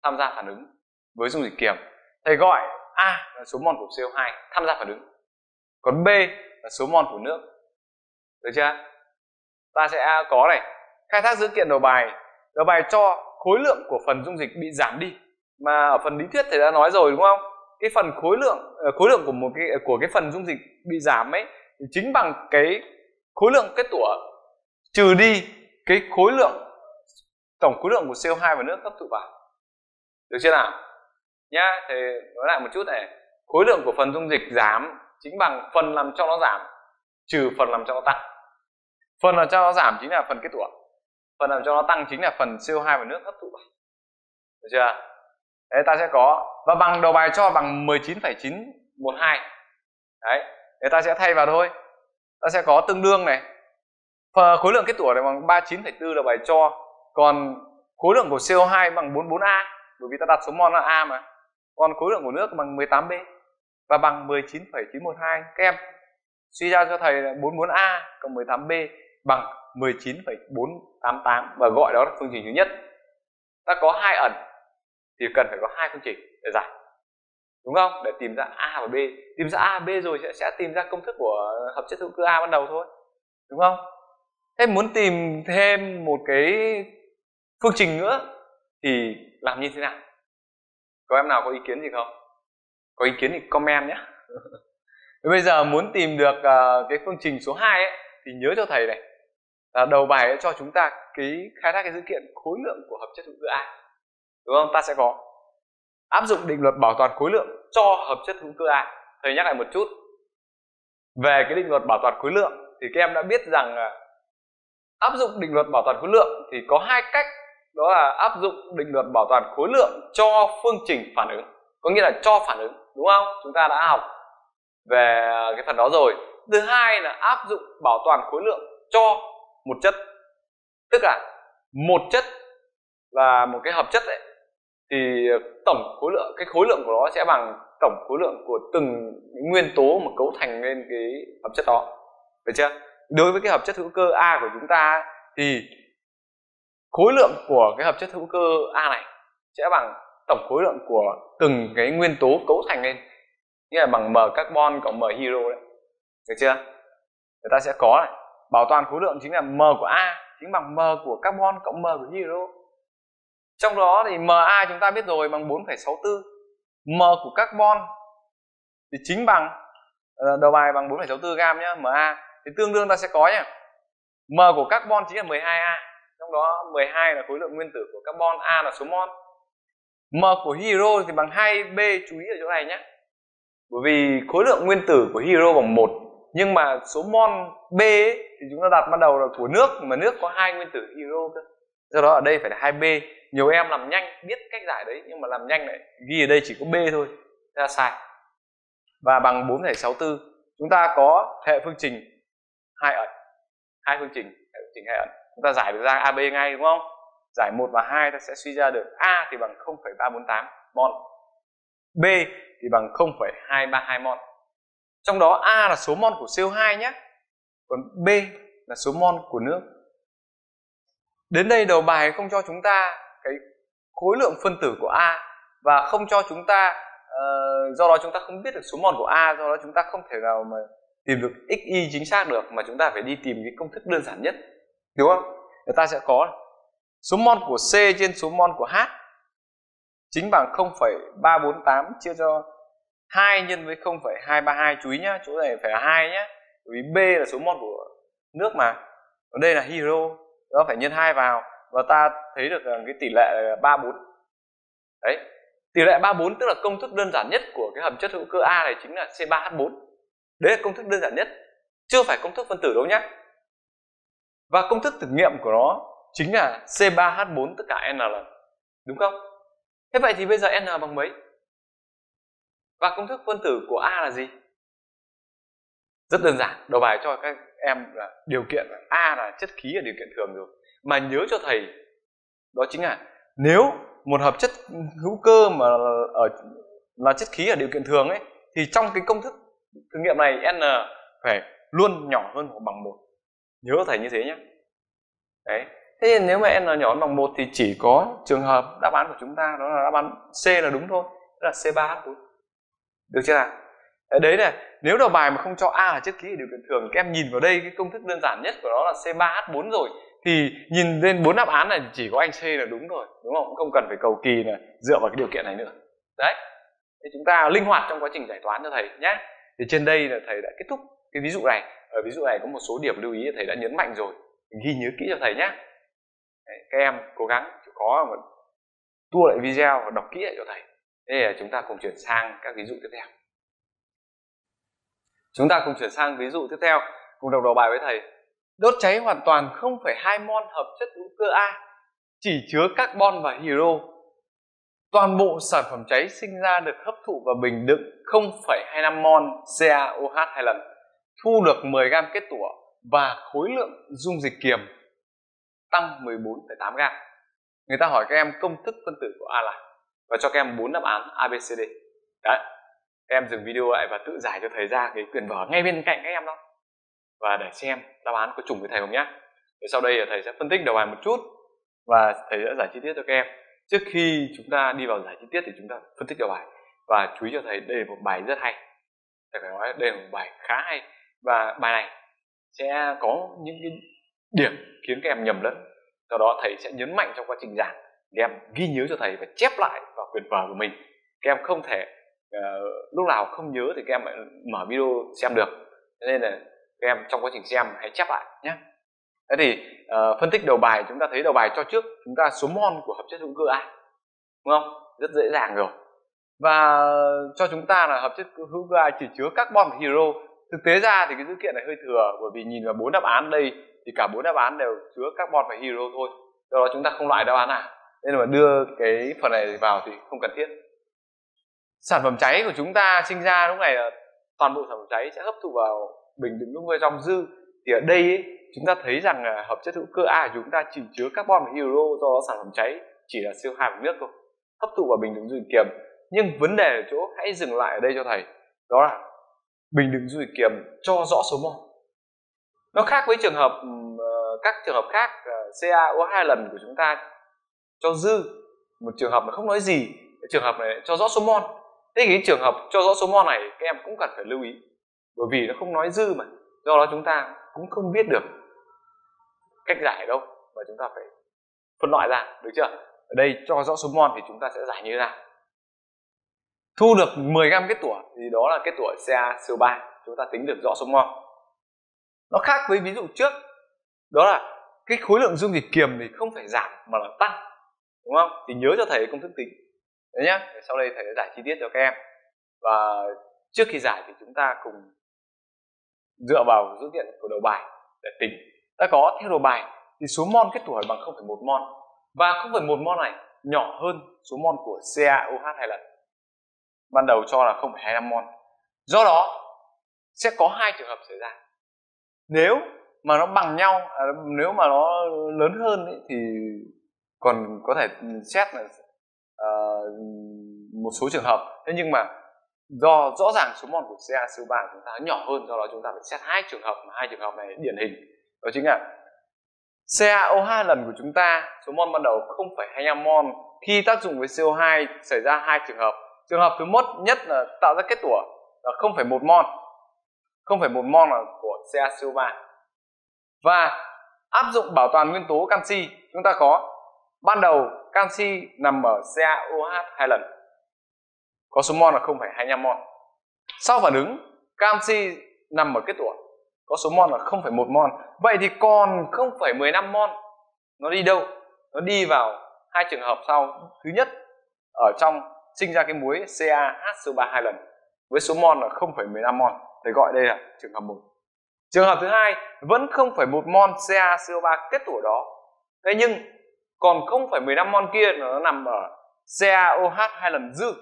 tham gia phản ứng với dung dịch kiềm. Thầy gọi A là số mol của CO2 tham gia phản ứng. Còn B là số mol của nước. Được chưa? Ta sẽ có này. Khai thác dữ kiện đầu bài. Đầu bài cho khối lượng của phần dung dịch bị giảm đi. Mà ở phần lý thuyết thầy đã nói rồi, đúng không? Cái phần khối lượng ờ, khối lượng của một cái, của cái phần dung dịch bị giảm ấy, thì chính bằng cái khối lượng kết tủa, trừ đi cái khối lượng, tổng khối lượng của CO2 và nước hấp thụ vào được chưa nào? Nhá thì nói lại một chút này. Khối lượng của phần dung dịch giảm chính bằng phần làm cho nó giảm trừ phần làm cho nó tăng. Phần làm cho nó giảm chính là phần kết tủa phần làm cho nó tăng chính là phần CO2 và nước hấp thụ. Được chưa? Đấy ta sẽ có và bằng đầu bài cho bằng 19,912 đấy để ta sẽ thay vào thôi. Ta sẽ có tương đương này. Và khối lượng kết tủa này bằng 39,4 đầu bài cho còn khối lượng của CO2 bằng 44A bởi vì ta đặt số mol là A mà. Còn khối lượng của nước bằng 18B và bằng 19,912 các em suy ra cho thầy là 44A cộng 18B bằng 19,488 và gọi đó là phương trình thứ nhất. Ta có hai ẩn thì cần phải có hai phương trình để giải. Đúng không? Để tìm ra A và B. Tìm ra A và B rồi sẽ, sẽ tìm ra công thức của hợp chất hữu cơ A ban đầu thôi. Đúng không? Thế muốn tìm thêm một cái phương trình nữa thì làm như thế nào? Có em nào có ý kiến gì không? Có ý kiến thì comment nhé. Bây giờ muốn tìm được uh, cái phương trình số 2 ấy, thì nhớ cho thầy này. Là đầu bài cho chúng ta cái khai thác cái dữ kiện khối lượng của hợp chất hữu cơ A. Đúng không? Ta sẽ có áp dụng định luật bảo toàn khối lượng cho hợp chất hữu cơ A. Thầy nhắc lại một chút. Về cái định luật bảo toàn khối lượng thì các em đã biết rằng à, áp dụng định luật bảo toàn khối lượng thì có hai cách đó là áp dụng định luật bảo toàn khối lượng cho phương trình phản ứng. Có nghĩa là cho phản ứng, đúng không? Chúng ta đã học về cái phần đó rồi. Thứ hai là áp dụng bảo toàn khối lượng cho một chất. Tức là một chất là một cái hợp chất ấy, thì tổng khối lượng, cái khối lượng của nó sẽ bằng tổng khối lượng của từng nguyên tố mà cấu thành lên cái hợp chất đó. Được chưa? Đối với cái hợp chất hữu cơ A của chúng ta thì khối lượng của cái hợp chất hữu cơ A này sẽ bằng tổng khối lượng của từng cái nguyên tố cấu thành lên. Nghĩa là bằng m carbon cộng m hydro đấy. Được chưa? Người ta sẽ có này bảo toàn khối lượng chính là m của A chính bằng m của carbon cộng m của hydro. Trong đó thì ma chúng ta biết rồi bằng 4,64 m của carbon thì chính bằng ờ, đầu bài bằng 4,64 gam nhá ma thì tương đương ta sẽ có nhá. M của carbon chính là 12a trong đó 12 là khối lượng nguyên tử của carbon a là số mol. M của hydro thì bằng 2b chú ý ở chỗ này nhé. Bởi vì khối lượng nguyên tử của hydro bằng một nhưng mà số mol b ấy, thì chúng ta đặt ban đầu là của nước mà nước có hai nguyên tử hydro cơ. Do đó ở đây phải là 2b nhiều em làm nhanh biết cách giải đấy nhưng mà làm nhanh lại ghi ở đây chỉ có b thôi. Thế là sai. Và bằng 4,64 chúng ta có hệ phương trình hai ẩn. Hai phương trình hệ phương trình hai ẩn chúng ta giải được ra ab ngay đúng không? Giải 1 và 2 ta sẽ suy ra được a thì bằng 0,348 mol. B thì bằng 0,232 mol. Trong đó a là số mol của CO2 nhé. Còn b là số mol của nước. Đến đây đầu bài không cho chúng ta cái khối lượng phân tử của A và không cho chúng ta uh, do đó chúng ta không biết được số mol của A do đó chúng ta không thể nào mà tìm được xy chính xác được mà chúng ta phải đi tìm cái công thức đơn giản nhất đúng không? Người ta sẽ có số mol của C trên số mol của H. Chính bằng 0,348 chia cho 2 nhân với 0,232 chú ý nhá chỗ này phải là 2 nhá. Bởi vì B là số mol của nước mà. Còn đây là hydro nó phải nhân 2 vào. Và ta thấy được cái tỷ lệ là 34 đấy tỷ lệ 34 tức là công thức đơn giản nhất của cái hợp chất hữu cơ A này chính là C3H4 đấy là công thức đơn giản nhất. Chưa phải công thức phân tử đâu nhá và công thức thử nghiệm của nó chính là C3H4 tất cả N lần. Đúng không? Thế vậy thì bây giờ N bằng mấy? Và công thức phân tử của A là gì? Rất đơn giản, đầu bài cho các em là điều kiện là A là chất khí ở điều kiện thường rồi. Mà nhớ cho thầy, đó chính là nếu một hợp chất hữu cơ mà ở, là chất khí ở điều kiện thường ấy, thì trong cái công thức thử nghiệm này n phải luôn nhỏ hơn hoặc bằng một nhớ thầy như thế nhé đấy. Thế nên nếu mà n nhỏ hơn bằng một thì chỉ có trường hợp đáp án của chúng ta đó là đáp án c là đúng thôi đó là c 3 h được chưa nào? Đấy là nếu đầu bài mà không cho a là chất khí thì điều kiện thường các em nhìn vào đây cái công thức đơn giản nhất của nó là c 3 h 4 rồi, thì nhìn lên bốn đáp án này chỉ có anh C là đúng rồi đúng không? Không cần phải cầu kỳ là dựa vào cái điều kiện này nữa. Đấy. Thì chúng ta linh hoạt trong quá trình giải toán cho thầy nhé thì trên đây là thầy đã kết thúc cái ví dụ này ở ví dụ này có một số điểm lưu ý thầy đã nhấn mạnh rồi. Mình ghi nhớ kỹ cho thầy nhé đấy, các em cố gắng chịu khó mà tua lại video và đọc kỹ lại cho thầy. Thế là chúng ta cùng chuyển sang các ví dụ tiếp theo. Chúng ta cùng chuyển sang ví dụ tiếp theo cùng đọc đầu bài với thầy. Đốt cháy hoàn toàn 0,2 mol hợp chất hữu cơ A chỉ chứa carbon và hydro. Toàn bộ sản phẩm cháy sinh ra được hấp thụ vào bình đựng 0,25 mol CaOH hai lần, thu được 10 gram kết tủa và khối lượng dung dịch kiềm tăng 14,8 gram. Người ta hỏi các em công thức phân tử của A là và cho các em bốn đáp án ABCD. Đấy. Các em dừng video lại và tự giải cho thầy ra cái quyển vở ngay bên cạnh các em đó và để xem đáp án có trùng với thầy không nhé Thì sau đây thầy sẽ phân tích đầu bài một chút và thầy sẽ giải chi tiết cho các em trước khi chúng ta đi vào giải chi tiết thì chúng ta phân tích đầu bài và chú ý cho thầy đây là một bài rất hay thầy phải nói đây là một bài khá hay và bài này sẽ có những cái điểm khiến các em nhầm lẫn. Do đó thầy sẽ nhấn mạnh trong quá trình giảng các em ghi nhớ cho thầy và chép lại vào quyển vở của mình. Các em không thể uh, lúc nào không nhớ thì các em lại mở video xem được. Nên là các em trong quá trình xem hãy chép lại nhé thế thì uh, phân tích đầu bài chúng ta thấy đầu bài cho trước chúng ta số mol của hợp chất hữu cơ A đúng không? Rất dễ dàng rồi. Và cho chúng ta là hợp chất hữu cơ A chỉ chứa carbon và hydro thực tế ra thì cái dữ kiện này hơi thừa bởi vì nhìn vào bốn đáp án đây thì cả bốn đáp án đều chứa carbon và hydro thôi. Do đó chúng ta không loại đáp án nào. Nên mà đưa cái phần này vào thì không cần thiết. Sản phẩm cháy của chúng ta sinh ra lúc này là toàn bộ sản phẩm cháy sẽ hấp thụ vào bình đựng nước trong dư. Thì ở đây ấy, chúng ta thấy rằng là hợp chất hữu cơ A của chúng ta chỉ chứa carbon và hydro do đó sản phẩm cháy chỉ là CO2 và nước thôi hấp thụ vào bình đựng dung kiềm nhưng vấn đề ở chỗ hãy dừng lại ở đây cho thầy. Đó là bình đựng dung dịch kiềm cho rõ số mol nó khác với trường hợp ờ, các trường hợp khác ờ, CaO hai lần của chúng ta cho dư, một trường hợp mà không nói gì, trường hợp này cho rõ số mol thế cái trường hợp cho rõ số mol này, các em cũng cần phải lưu ý, bởi vì nó không nói dư mà, do đó chúng ta cũng không biết được cách giải đâu, mà chúng ta phải phân loại ra, được chưa? Ở đây cho rõ số mol thì chúng ta sẽ giải như thế nào? Thu được 10 gram kết tủa thì đó là kết tủa CaCO3 chúng ta tính được rõ số mol. Nó khác với ví dụ trước. Đó là cái khối lượng dung dịch kiềm thì không phải giảm mà là tăng. Đúng không? Thì nhớ cho thầy công thức tính. Đấy nhá. Sau đây thầy sẽ giải chi tiết cho các em. Và trước khi giải thì chúng ta cùng dựa vào dữ kiện của đầu bài để tính. Ta có theo đầu bài thì số mol kết tủa bằng 0,1 mol. Và 0,1 mol này nhỏ hơn số mol của CaOH hai lần ban đầu cho là 0,25 mol do đó sẽ có hai trường hợp xảy ra. Nếu mà nó bằng nhau à, nếu mà nó lớn hơn ấy, thì còn có thể xét là uh, một số trường hợp. Thế nhưng mà do rõ ràng số mol của CaCO3 của chúng ta nhỏ hơn do đó chúng ta phải xét hai trường hợp mà hai trường hợp này điển hình. Đó chính là CaO2 lần của chúng ta số mol ban đầu 0,25 mol khi tác dụng với CO2 xảy ra hai trường hợp trường hợp thứ một nhất là tạo ra kết tủa là 0,1 mol 0,1 mol là của CaCO3 và áp dụng bảo toàn nguyên tố canxi chúng ta có. Ban đầu canxi nằm ở CaOH hai lần. Có số mol là 0,25 mol sau phản ứng canxi nằm ở kết tủa. Có số mol là 0,1 mol vậy thì còn 0,15 mol nó đi đâu? Nó đi vào hai trường hợp sau. Thứ nhất ở trong sinh ra cái muối CaHCO3 hai lần với số mol là 0,15 mol thì gọi đây là trường hợp 1 trường hợp thứ hai vẫn 0,1 mol CaCO3 kết tủa đó. Thế nhưng còn 0,15 mol kia nó nằm ở CaOH hai lần dư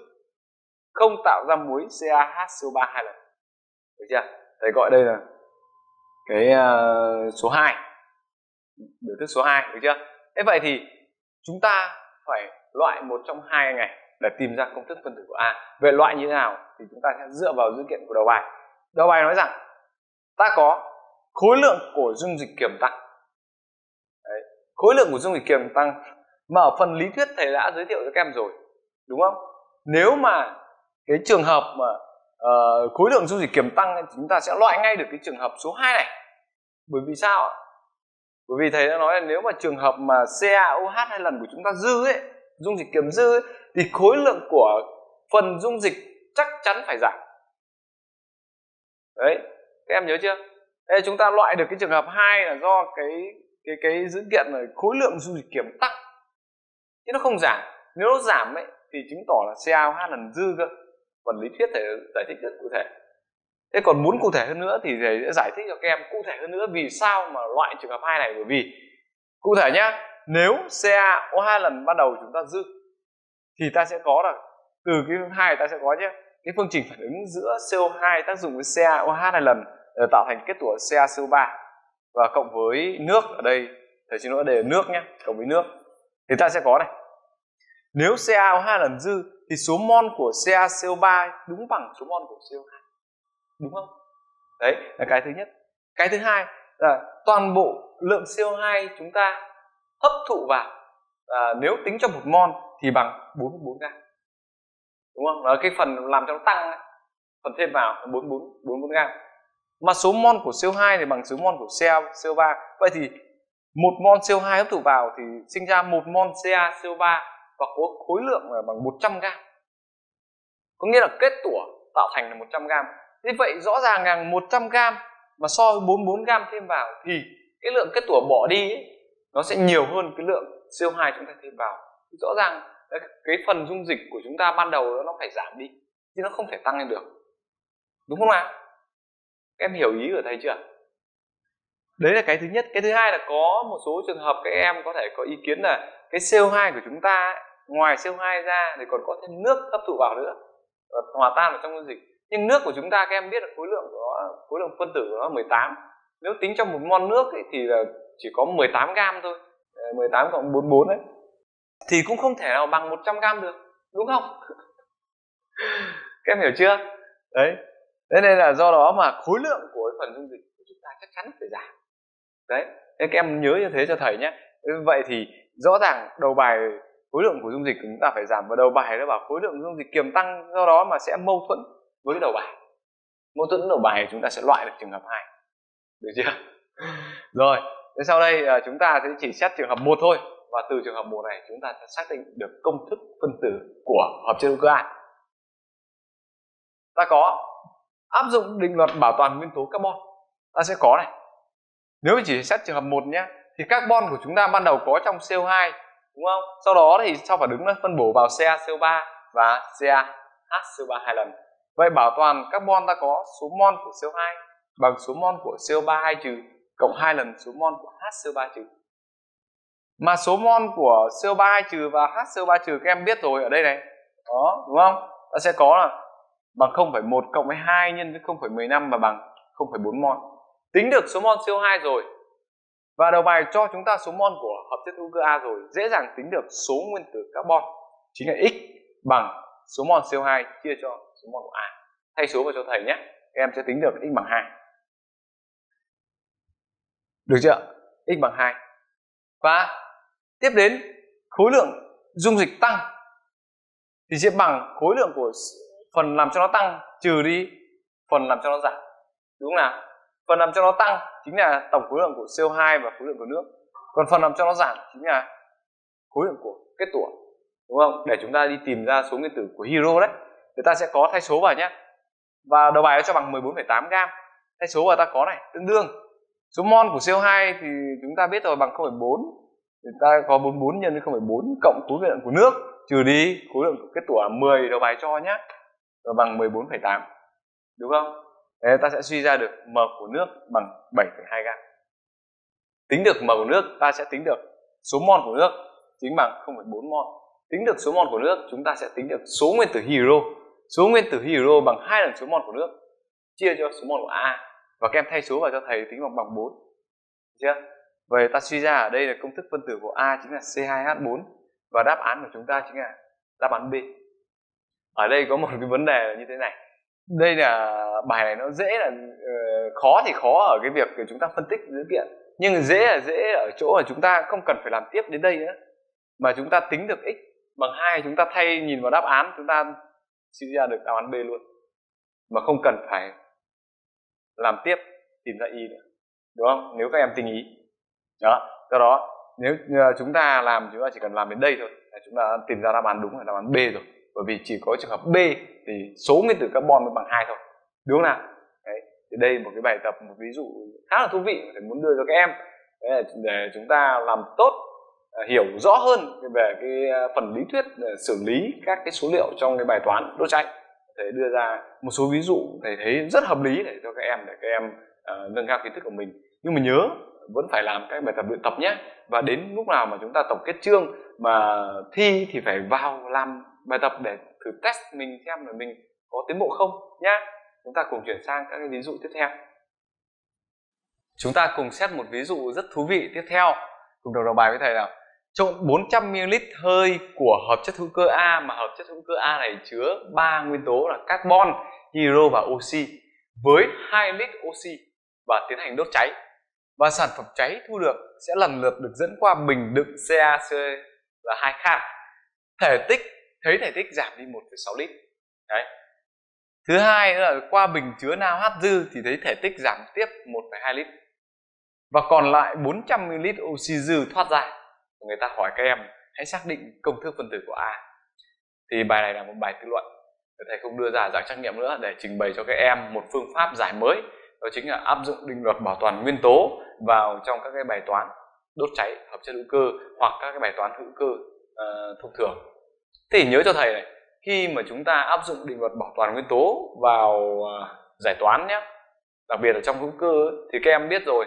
không tạo ra muối CaHCO3 hai lần. Được chưa? Thầy gọi đây là cái uh, số 2 biểu thức số 2 được chưa? Thế vậy thì chúng ta phải loại một trong hai này để tìm ra công thức phân tử của A. Về loại như thế nào thì chúng ta sẽ dựa vào dữ kiện của đầu bài. Đầu bài nói rằng ta có khối lượng của dung dịch kiềm tăng. Đấy. khối lượng của dung dịch kiềm tăng mà ở phần lý thuyết thầy đã giới thiệu cho các em rồi đúng không? Nếu mà cái trường hợp mà uh, khối lượng dung dịch kiềm tăng thì chúng ta sẽ loại ngay được cái trường hợp số 2 này. Bởi vì sao bởi vì thầy đã nói là nếu mà trường hợp mà CaOH hai lần của chúng ta dư ấy dung dịch kiềm dư ấy, thì khối lượng của phần dung dịch chắc chắn phải giảm. Đấy các em nhớ chưa? Đây chúng ta loại được cái trường hợp hai là do cái cái cái dữ kiện là khối lượng dung dịch kiểm tăng. Chứ nó không giảm. Nếu nó giảm ấy thì chứng tỏ là CaO2 lần dư cơ. Phần lý thuyết thể giải thích rất cụ thể. Thế còn muốn cụ thể hơn nữa thì thầy sẽ giải thích cho các em cụ thể hơn nữa vì sao mà loại trường hợp hai này. Bởi vì cụ thể nhá nếu CaO2 lần ban đầu chúng ta dư thì ta sẽ có là từ cái hai ta sẽ có nhé. Cái phương trình phản ứng giữa CO2 tác dụng với CaOH hai lần để tạo thành kết tủa CaCO3 và cộng với nước ở đây, thầy xin lỗi đề nước nhé, cộng với nước, thì ta sẽ có này. Nếu CaO2 lần dư, thì số mol của CaCO3 đúng bằng số mol của CO2 đúng không? Đấy, là cái thứ nhất. Cái thứ hai là toàn bộ lượng CO2 chúng ta hấp thụ vào. À, nếu tính cho một mol thì bằng 44 gram. Đúng không? Đó là cái phần làm cho nó tăng phần thêm vào 44 44 gram. Mà số mol của CO2 thì bằng số mol của CO CO3 vậy thì một mol CO2 hấp thụ vào thì sinh ra một mol CaCO3 và có khối lượng là bằng 100 gram. Có nghĩa là kết tủa tạo thành là 100 gram. Như vậy rõ ràng rằng 100 gram mà so với 44 gram thêm vào thì cái lượng kết tủa bỏ đi ấy, nó sẽ nhiều hơn cái lượng CO2 chúng ta thêm vào. Rõ ràng cái phần dung dịch của chúng ta ban đầu nó phải giảm đi chứ nó không thể tăng lên được. Đúng không nào em hiểu ý của thầy chưa? Đấy là cái thứ nhất. Cái thứ hai là có một số trường hợp các em có thể có ý kiến là cái CO2 của chúng ta ngoài CO2 ra thì còn có thêm nước hấp thụ vào nữa hòa tan vào trong dung dịch. Nhưng nước của chúng ta các em biết là khối lượng của nó, khối lượng phân tử của nó 18 nếu tính trong một mol nước ấy, thì là chỉ có 18 gram thôi. 18 cộng 44 đấy thì cũng không thể nào bằng 100 gram được đúng không? Các em hiểu chưa? Đấy. Thế nên là do đó mà khối lượng của phần dung dịch của chúng ta chắc chắn phải giảm. Đấy. Thế các em nhớ như thế cho thầy nhé. Vậy thì rõ ràng đầu bài khối lượng của dung dịch của chúng ta phải giảm và đầu bài nó bảo khối lượng dung dịch kiềm tăng do đó mà sẽ mâu thuẫn với đầu bài. Mâu thuẫn đầu bài chúng ta sẽ loại được trường hợp hai. Được chưa? Rồi thế sau đây à, chúng ta sẽ chỉ xét trường hợp một thôi. Và từ trường hợp một này chúng ta sẽ xác định được công thức phân tử của hợp chất hữu cơ A ta có áp dụng định luật bảo toàn nguyên tố carbon. Ta sẽ có này. Nếu chỉ xét trường hợp một nhé thì carbon của chúng ta ban đầu có trong CO2 đúng không? Sau đó thì sau phản ứng nó phân bổ vào CaCO3 và CaHCO3 hai lần? Vậy bảo toàn carbon ta có số mol của CO2 bằng số mol của CO3 2 trừ cộng hai lần số mol của HCO3 trừ. Mà số mol của CO3 trừ và HCO3 trừ các em biết rồi ở đây này. Đó đúng không? Ta sẽ có là bằng 0,1 cộng với 2 nhân với 0,15 và bằng 0,4 mol tính được số mol CO2 rồi. Và đầu bài cho chúng ta số mol của hợp chất hữu cơ A rồi. Dễ dàng tính được số nguyên tử carbon. Chính là x bằng số mol CO2 chia cho số mol của A. Thay số vào cho thầy nhé. Các em sẽ tính được x bằng 2 được chưa? X bằng 2 và tiếp đến khối lượng dung dịch tăng. Thì sẽ bằng khối lượng của phần làm cho nó tăng trừ đi phần làm cho nó giảm. Đúng không nào? Phần làm cho nó tăng chính là tổng khối lượng của CO2 và khối lượng của nước. Còn phần làm cho nó giảm chính là khối lượng của kết tủa. Đúng không? Để chúng ta đi tìm ra số nguyên tử của hydro đấy. Người ta sẽ có thay số vào nhé và đầu bài nó cho bằng 14,8 gam thay số vào ta có này tương đương số mol của CO2 thì chúng ta biết rồi bằng 0,4 Chúng ta có 44 nhân với 0,4 cộng khối lượng của nước trừ đi khối lượng của kết tủa 10 đầu bài cho nhé rồi bằng 14,8 đúng không? Thế ta sẽ suy ra được m của nước bằng 7,2 gam tính được m của nước ta sẽ tính được số mol của nước chính bằng 0,4 mol. Tính được số mol của nước chúng ta sẽ tính được số nguyên tử hydro. Số nguyên tử hydro bằng hai lần số mol của nước. Chia cho số mol của A và các em thay số vào cho thầy tính bằng bằng 4 chưa? Vậy ta suy ra ở đây là công thức phân tử của A chính là C2H4 và đáp án của chúng ta chính là đáp án B. Ở đây có một cái vấn đề là như thế này. Đây là bài này nó dễ là uh, khó thì khó ở cái việc chúng ta phân tích dữ kiện. Nhưng dễ là dễ ở chỗ là chúng ta không cần phải làm tiếp đến đây nữa. Mà chúng ta tính được x bằng hai chúng ta thay nhìn vào đáp án chúng ta suy ra được đáp án b luôn. Mà không cần phải làm tiếp, tìm ra y nữa đúng không? Nếu các em tinh ý. Đó. Do đó, nếu ờ, chúng ta làm, chúng ta chỉ cần làm đến đây thôi, là chúng ta tìm ra đáp án đúng là đáp án b rồi. Bởi vì chỉ có trường hợp b thì số nguyên tử carbon mới bằng hai thôi. Đúng không nào? Đấy. Thì đây một cái bài tập, một ví dụ khá là thú vị để muốn đưa cho các em. Đấy để chúng ta làm tốt ờ, hiểu rõ hơn về cái ờ, phần lý thuyết xử lý các cái số liệu trong cái bài toán đốt cháy thầy đưa ra một số ví dụ thầy thấy rất hợp lý để cho các em để các em uh, nâng cao kiến thức của mình. Nhưng mà nhớ vẫn phải làm các bài tập luyện tập nhé. Và đến lúc nào mà chúng ta tổng kết chương mà thi thì phải vào làm bài tập để thử test mình xem là mình có tiến bộ không nhá. Chúng ta cùng chuyển sang các cái ví dụ tiếp theo. Chúng ta cùng xét một ví dụ rất thú vị tiếp theo. Cùng đầu đầu bài với thầy nào? Trộn 400ml hơi của hợp chất hữu cơ A mà hợp chất hữu cơ A này chứa ba nguyên tố là carbon, hydro và oxy với 2 lít oxy và tiến hành đốt cháy. Và sản phẩm cháy thu được sẽ lần lượt được dẫn qua bình đựng CaC là hai khan. Thể tích thấy thể tích giảm đi 1,6 lít. Đấy. Thứ hai nữa là qua bình chứa NaOH dư thì thấy thể tích giảm tiếp 1,2 lít. Và còn lại 400ml oxy dư thoát ra người ta hỏi các em hãy xác định công thức phân tử của A. Thì bài này là một bài tự luận. Thầy không đưa ra dạng trắc nghiệm nữa để trình bày cho các em một phương pháp giải mới. Đó chính là áp dụng định luật bảo toàn nguyên tố vào trong các cái bài toán đốt cháy hợp chất hữu cơ hoặc các cái bài toán hữu cơ uh, thông thường. Thì nhớ cho thầy này khi mà chúng ta áp dụng định luật bảo toàn nguyên tố vào uh, giải toán nhé đặc biệt là trong hữu cơ thì các em biết rồi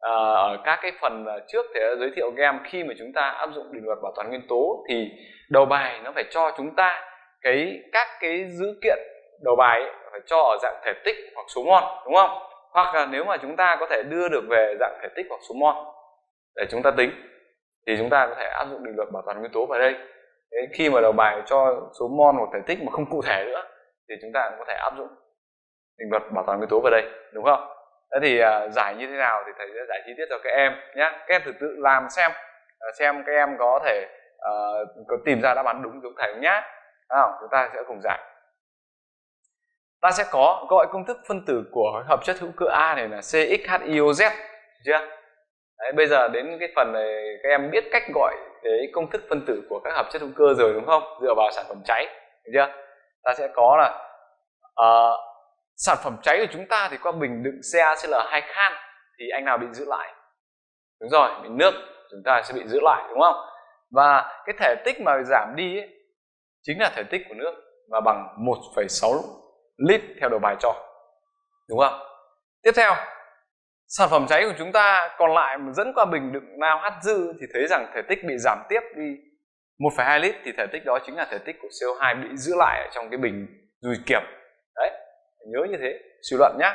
à, ở các cái phần ờ, trước thì đã giới thiệu game khi mà chúng ta áp dụng định luật bảo toàn nguyên tố thì đầu bài nó phải cho chúng ta cái các cái dữ kiện đầu bài ấy, phải cho ở dạng thể tích hoặc số mol đúng không? Hoặc là nếu mà chúng ta có thể đưa được về dạng thể tích hoặc số mol để chúng ta tính thì chúng ta có thể áp dụng định luật bảo toàn nguyên tố vào đây. Thế khi mà đầu bài cho số mol hoặc thể tích mà không cụ thể nữa thì chúng ta cũng có thể áp dụng định luật bảo toàn nguyên tố vào đây đúng không? Thế thì uh, giải như thế nào thì thầy sẽ giải chi tiết cho các em nhé các em thử tự làm xem uh, xem các em có thể uh, có tìm ra đáp án đúng giống thầy không nhá. Không? chúng ta sẽ cùng giải. Ta sẽ có gọi công thức phân tử của hợp chất hữu cơ A này là CXHIOZ chưa? Đấy, bây giờ đến cái phần này các em biết cách gọi cái công thức phân tử của các hợp chất hữu cơ rồi đúng không? Dựa vào sản phẩm cháy được chưa? Ta sẽ có là uh, sản phẩm cháy của chúng ta thì qua bình đựng CaCl2 khan thì anh nào bị giữ lại? Đúng rồi bị nước chúng ta sẽ bị giữ lại đúng không? Và cái thể tích mà giảm đi ấy, chính là thể tích của nước và bằng 1,6 lít theo đầu bài cho đúng không? Tiếp theo sản phẩm cháy của chúng ta còn lại mà dẫn qua bình đựng nào hát dư thì thấy rằng thể tích bị giảm tiếp đi 1,2 lít thì thể tích đó chính là thể tích của CO2 bị giữ lại ở trong cái bình dùi kiểm. Đấy nhớ như thế. Suy luận nhé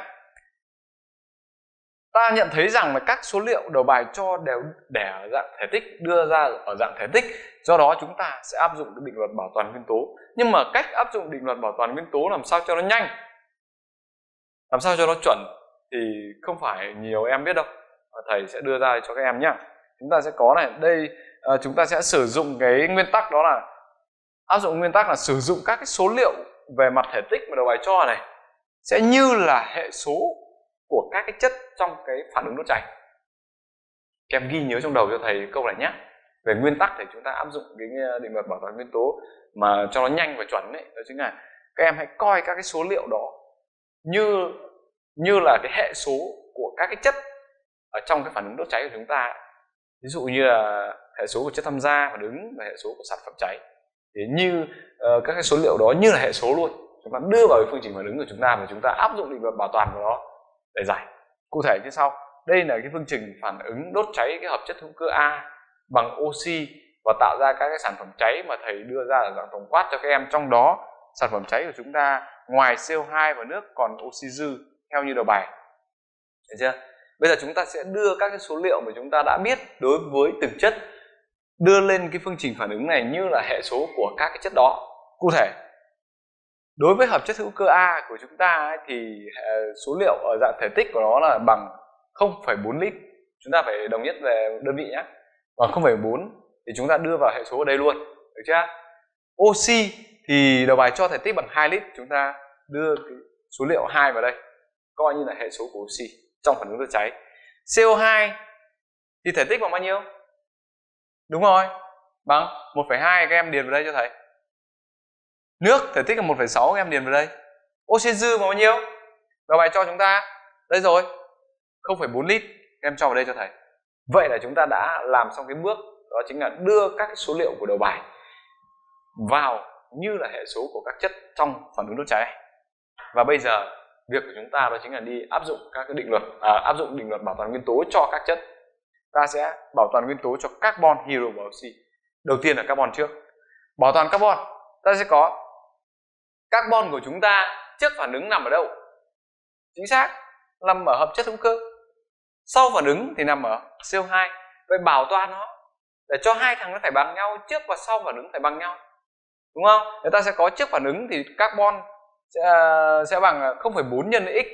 ta nhận thấy rằng là các số liệu đầu bài cho đều để ở dạng thể tích, đưa ra ở dạng thể tích. Do đó chúng ta sẽ áp dụng cái định luật bảo toàn nguyên tố. Nhưng mà cách áp dụng định luật bảo toàn nguyên tố làm sao cho nó nhanh? Làm sao cho nó chuẩn thì không phải nhiều em biết đâu. Thầy sẽ đưa ra cho các em nhé chúng ta sẽ có này, đây ờ, chúng ta sẽ sử dụng cái nguyên tắc đó là, áp dụng nguyên tắc là sử dụng các cái số liệu về mặt thể tích mà đầu bài cho này sẽ như là hệ số của các cái chất trong cái phản ứng đốt cháy. Các em ghi nhớ trong đầu cho thầy câu này nhé. Về nguyên tắc thì chúng ta áp dụng cái ờ, định luật bảo toàn nguyên tố mà cho nó nhanh và chuẩn đấy đó chính là các em hãy coi các cái số liệu đó như như là cái hệ số của các cái chất ở trong cái phản ứng đốt cháy của chúng ta. Ví dụ như là hệ số của chất tham gia phản ứng và hệ số của sản phẩm cháy. Thì như uh, các cái số liệu đó như là hệ số luôn chúng ta đưa vào cái phương trình phản ứng của chúng ta và chúng ta áp dụng định luật bảo toàn của nó để giải. Cụ thể như sau, đây là cái phương trình phản ứng đốt cháy cái hợp chất hữu cơ A bằng oxy và tạo ra các cái sản phẩm cháy mà thầy đưa ra ở dạng tổng quát cho các em. Trong đó, sản phẩm cháy của chúng ta ngoài CO2 và nước còn oxy dư theo như đầu bài. Được chưa? Bây giờ chúng ta sẽ đưa các cái số liệu mà chúng ta đã biết đối với từng chất đưa lên cái phương trình phản ứng này như là hệ số của các cái chất đó. Cụ thể đối với hợp chất hữu cơ A của chúng ta ấy, thì ờ, số liệu ở dạng thể tích của nó là bằng 0,4 lít. Chúng ta phải đồng nhất về đơn vị nhé. Bằng 0,4 thì chúng ta đưa vào hệ số ở đây luôn được chưa? Oxy thì đầu bài cho thể tích bằng 2 lít chúng ta đưa cái số liệu 2 vào đây coi như là hệ số của oxy trong phản ứng đốt cháy. CO2 thì thể tích bằng bao nhiêu? Đúng rồi bằng 1,2 các em điền vào đây cho thầy nước thể tích là 1,6 các em điền vào đây. Oxy dư vào bao nhiêu? Đầu bài cho chúng ta. Đây rồi 0,4 lít. Em cho vào đây cho thầy. Vậy là chúng ta đã làm xong cái bước đó chính là đưa các số liệu của đầu bài vào như là hệ số của các chất trong phản ứng đốt cháy. Và bây giờ việc của chúng ta đó chính là đi áp dụng các cái định luật à, áp dụng định luật bảo toàn nguyên tố cho các chất. Ta sẽ bảo toàn nguyên tố cho carbon hydro và oxy đầu tiên là carbon trước. Bảo toàn carbon ta sẽ có carbon của chúng ta trước phản ứng nằm ở đâu? Chính xác nằm ở hợp chất hữu cơ. Sau phản ứng thì nằm ở CO2 vậy bảo toàn nó để cho hai thằng nó phải bằng nhau trước và sau phản ứng phải bằng nhau. Đúng không? Người ta sẽ có trước phản ứng thì carbon sẽ ờ, sẽ bằng 0,4 nhân x.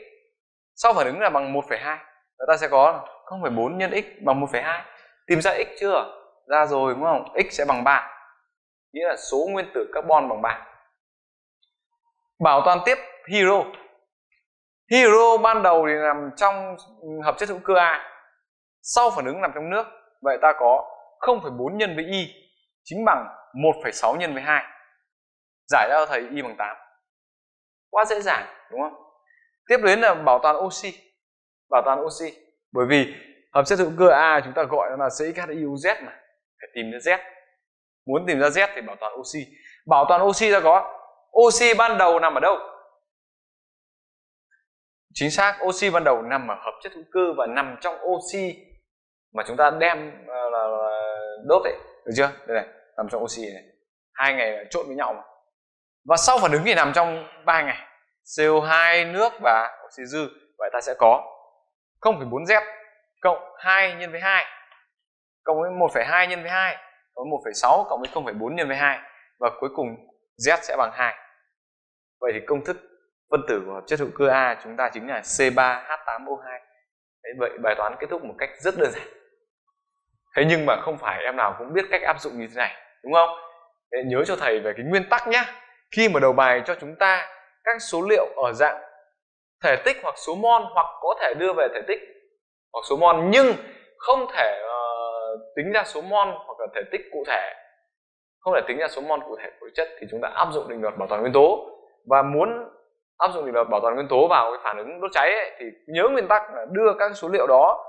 Sau phản ứng là bằng 1,2 người ta sẽ có 0,4 nhân x bằng 1,2 tìm ra x chưa? Ra rồi đúng không? X sẽ bằng 3 nghĩa là số nguyên tử carbon bằng 3 bảo toàn tiếp hero. Hero ban đầu thì nằm trong hợp chất hữu cơ A. Sau phản ứng nằm trong nước vậy ta có 0,4 nhân với y chính bằng 1,6 nhân với 2 giải ra thầy y bằng 8 quá dễ dàng đúng không? Tiếp đến là bảo toàn oxy. Bảo toàn oxy. Bởi vì hợp chất hữu cơ A chúng ta gọi nó là CXHIUZ mà. Phải tìm ra Z. Muốn tìm ra Z thì bảo toàn oxy. Bảo toàn oxy ta có oxy ban đầu nằm ở đâu? Chính xác oxy ban đầu nằm ở hợp chất hữu cơ và nằm trong oxy mà chúng ta đem ờ, là, là, là đốt đấy được chưa? Đây này nằm trong oxy này. Hai ngày trộn với nhau mà. Và sau phản ứng thì nằm trong ba ngày. CO2 nước và oxy dư. Vậy ta sẽ có 0,4 Z cộng 2 nhân với 2 cộng với 1,2 nhân với 2 cộng với 1,6 cộng với 0,4 nhân với 2 và cuối cùng Z sẽ bằng 2 vậy thì công thức phân tử của hợp chất hữu cơ A chúng ta chính là C3H8O2 Đấy, vậy bài toán kết thúc một cách rất đơn giản. Thế nhưng mà không phải em nào cũng biết cách áp dụng như thế này đúng không? Để nhớ cho thầy về cái nguyên tắc nhé khi mà đầu bài cho chúng ta các số liệu ở dạng thể tích hoặc số mol hoặc có thể đưa về thể tích hoặc số mol nhưng không thể uh, tính ra số mol hoặc là thể tích cụ thể không thể tính ra số mol cụ thể của chất thì chúng ta áp dụng định luật bảo toàn nguyên tố. Và muốn áp dụng định luật bảo toàn nguyên tố vào cái phản ứng đốt cháy ấy, thì nhớ nguyên tắc là đưa các số liệu đó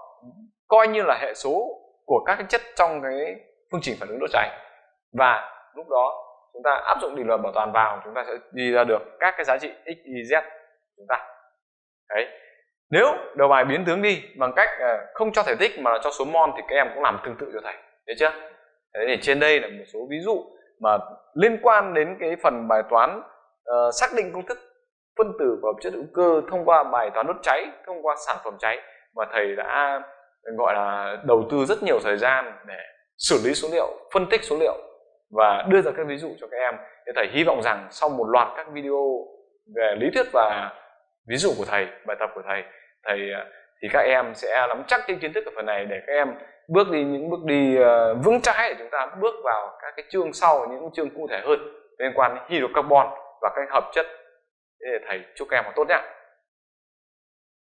coi như là hệ số của các cái chất trong cái phương trình phản ứng đốt cháy. Và lúc đó chúng ta áp dụng định luật bảo toàn vào chúng ta sẽ đi ra được các cái giá trị x y z chúng ta. Đấy. Nếu đầu bài biến tướng đi bằng cách ờ, không cho thể tích mà cho số mol thì các em cũng làm tương tự cho thầy. Thấy chưa? Thế thì trên đây là một số ví dụ mà liên quan đến cái phần bài toán uh, xác định công thức phân tử của hợp chất hữu cơ thông qua bài toán đốt cháy thông qua sản phẩm cháy. Mà thầy đã gọi là đầu tư rất nhiều thời gian để xử lý số liệu phân tích số liệu và đưa ra các ví dụ cho các em. Thì thầy hy vọng rằng sau một loạt các video về lý thuyết và ví dụ của thầy bài tập của thầy thầy ờ, thì các em sẽ nắm chắc cái kiến thức ở phần này để các em bước đi những bước đi uh, vững chãi để chúng ta bước vào các cái chương sau những chương cụ thể hơn liên quan đến hydrocarbon và các hợp chất. Để thầy chúc các em một tốt nhé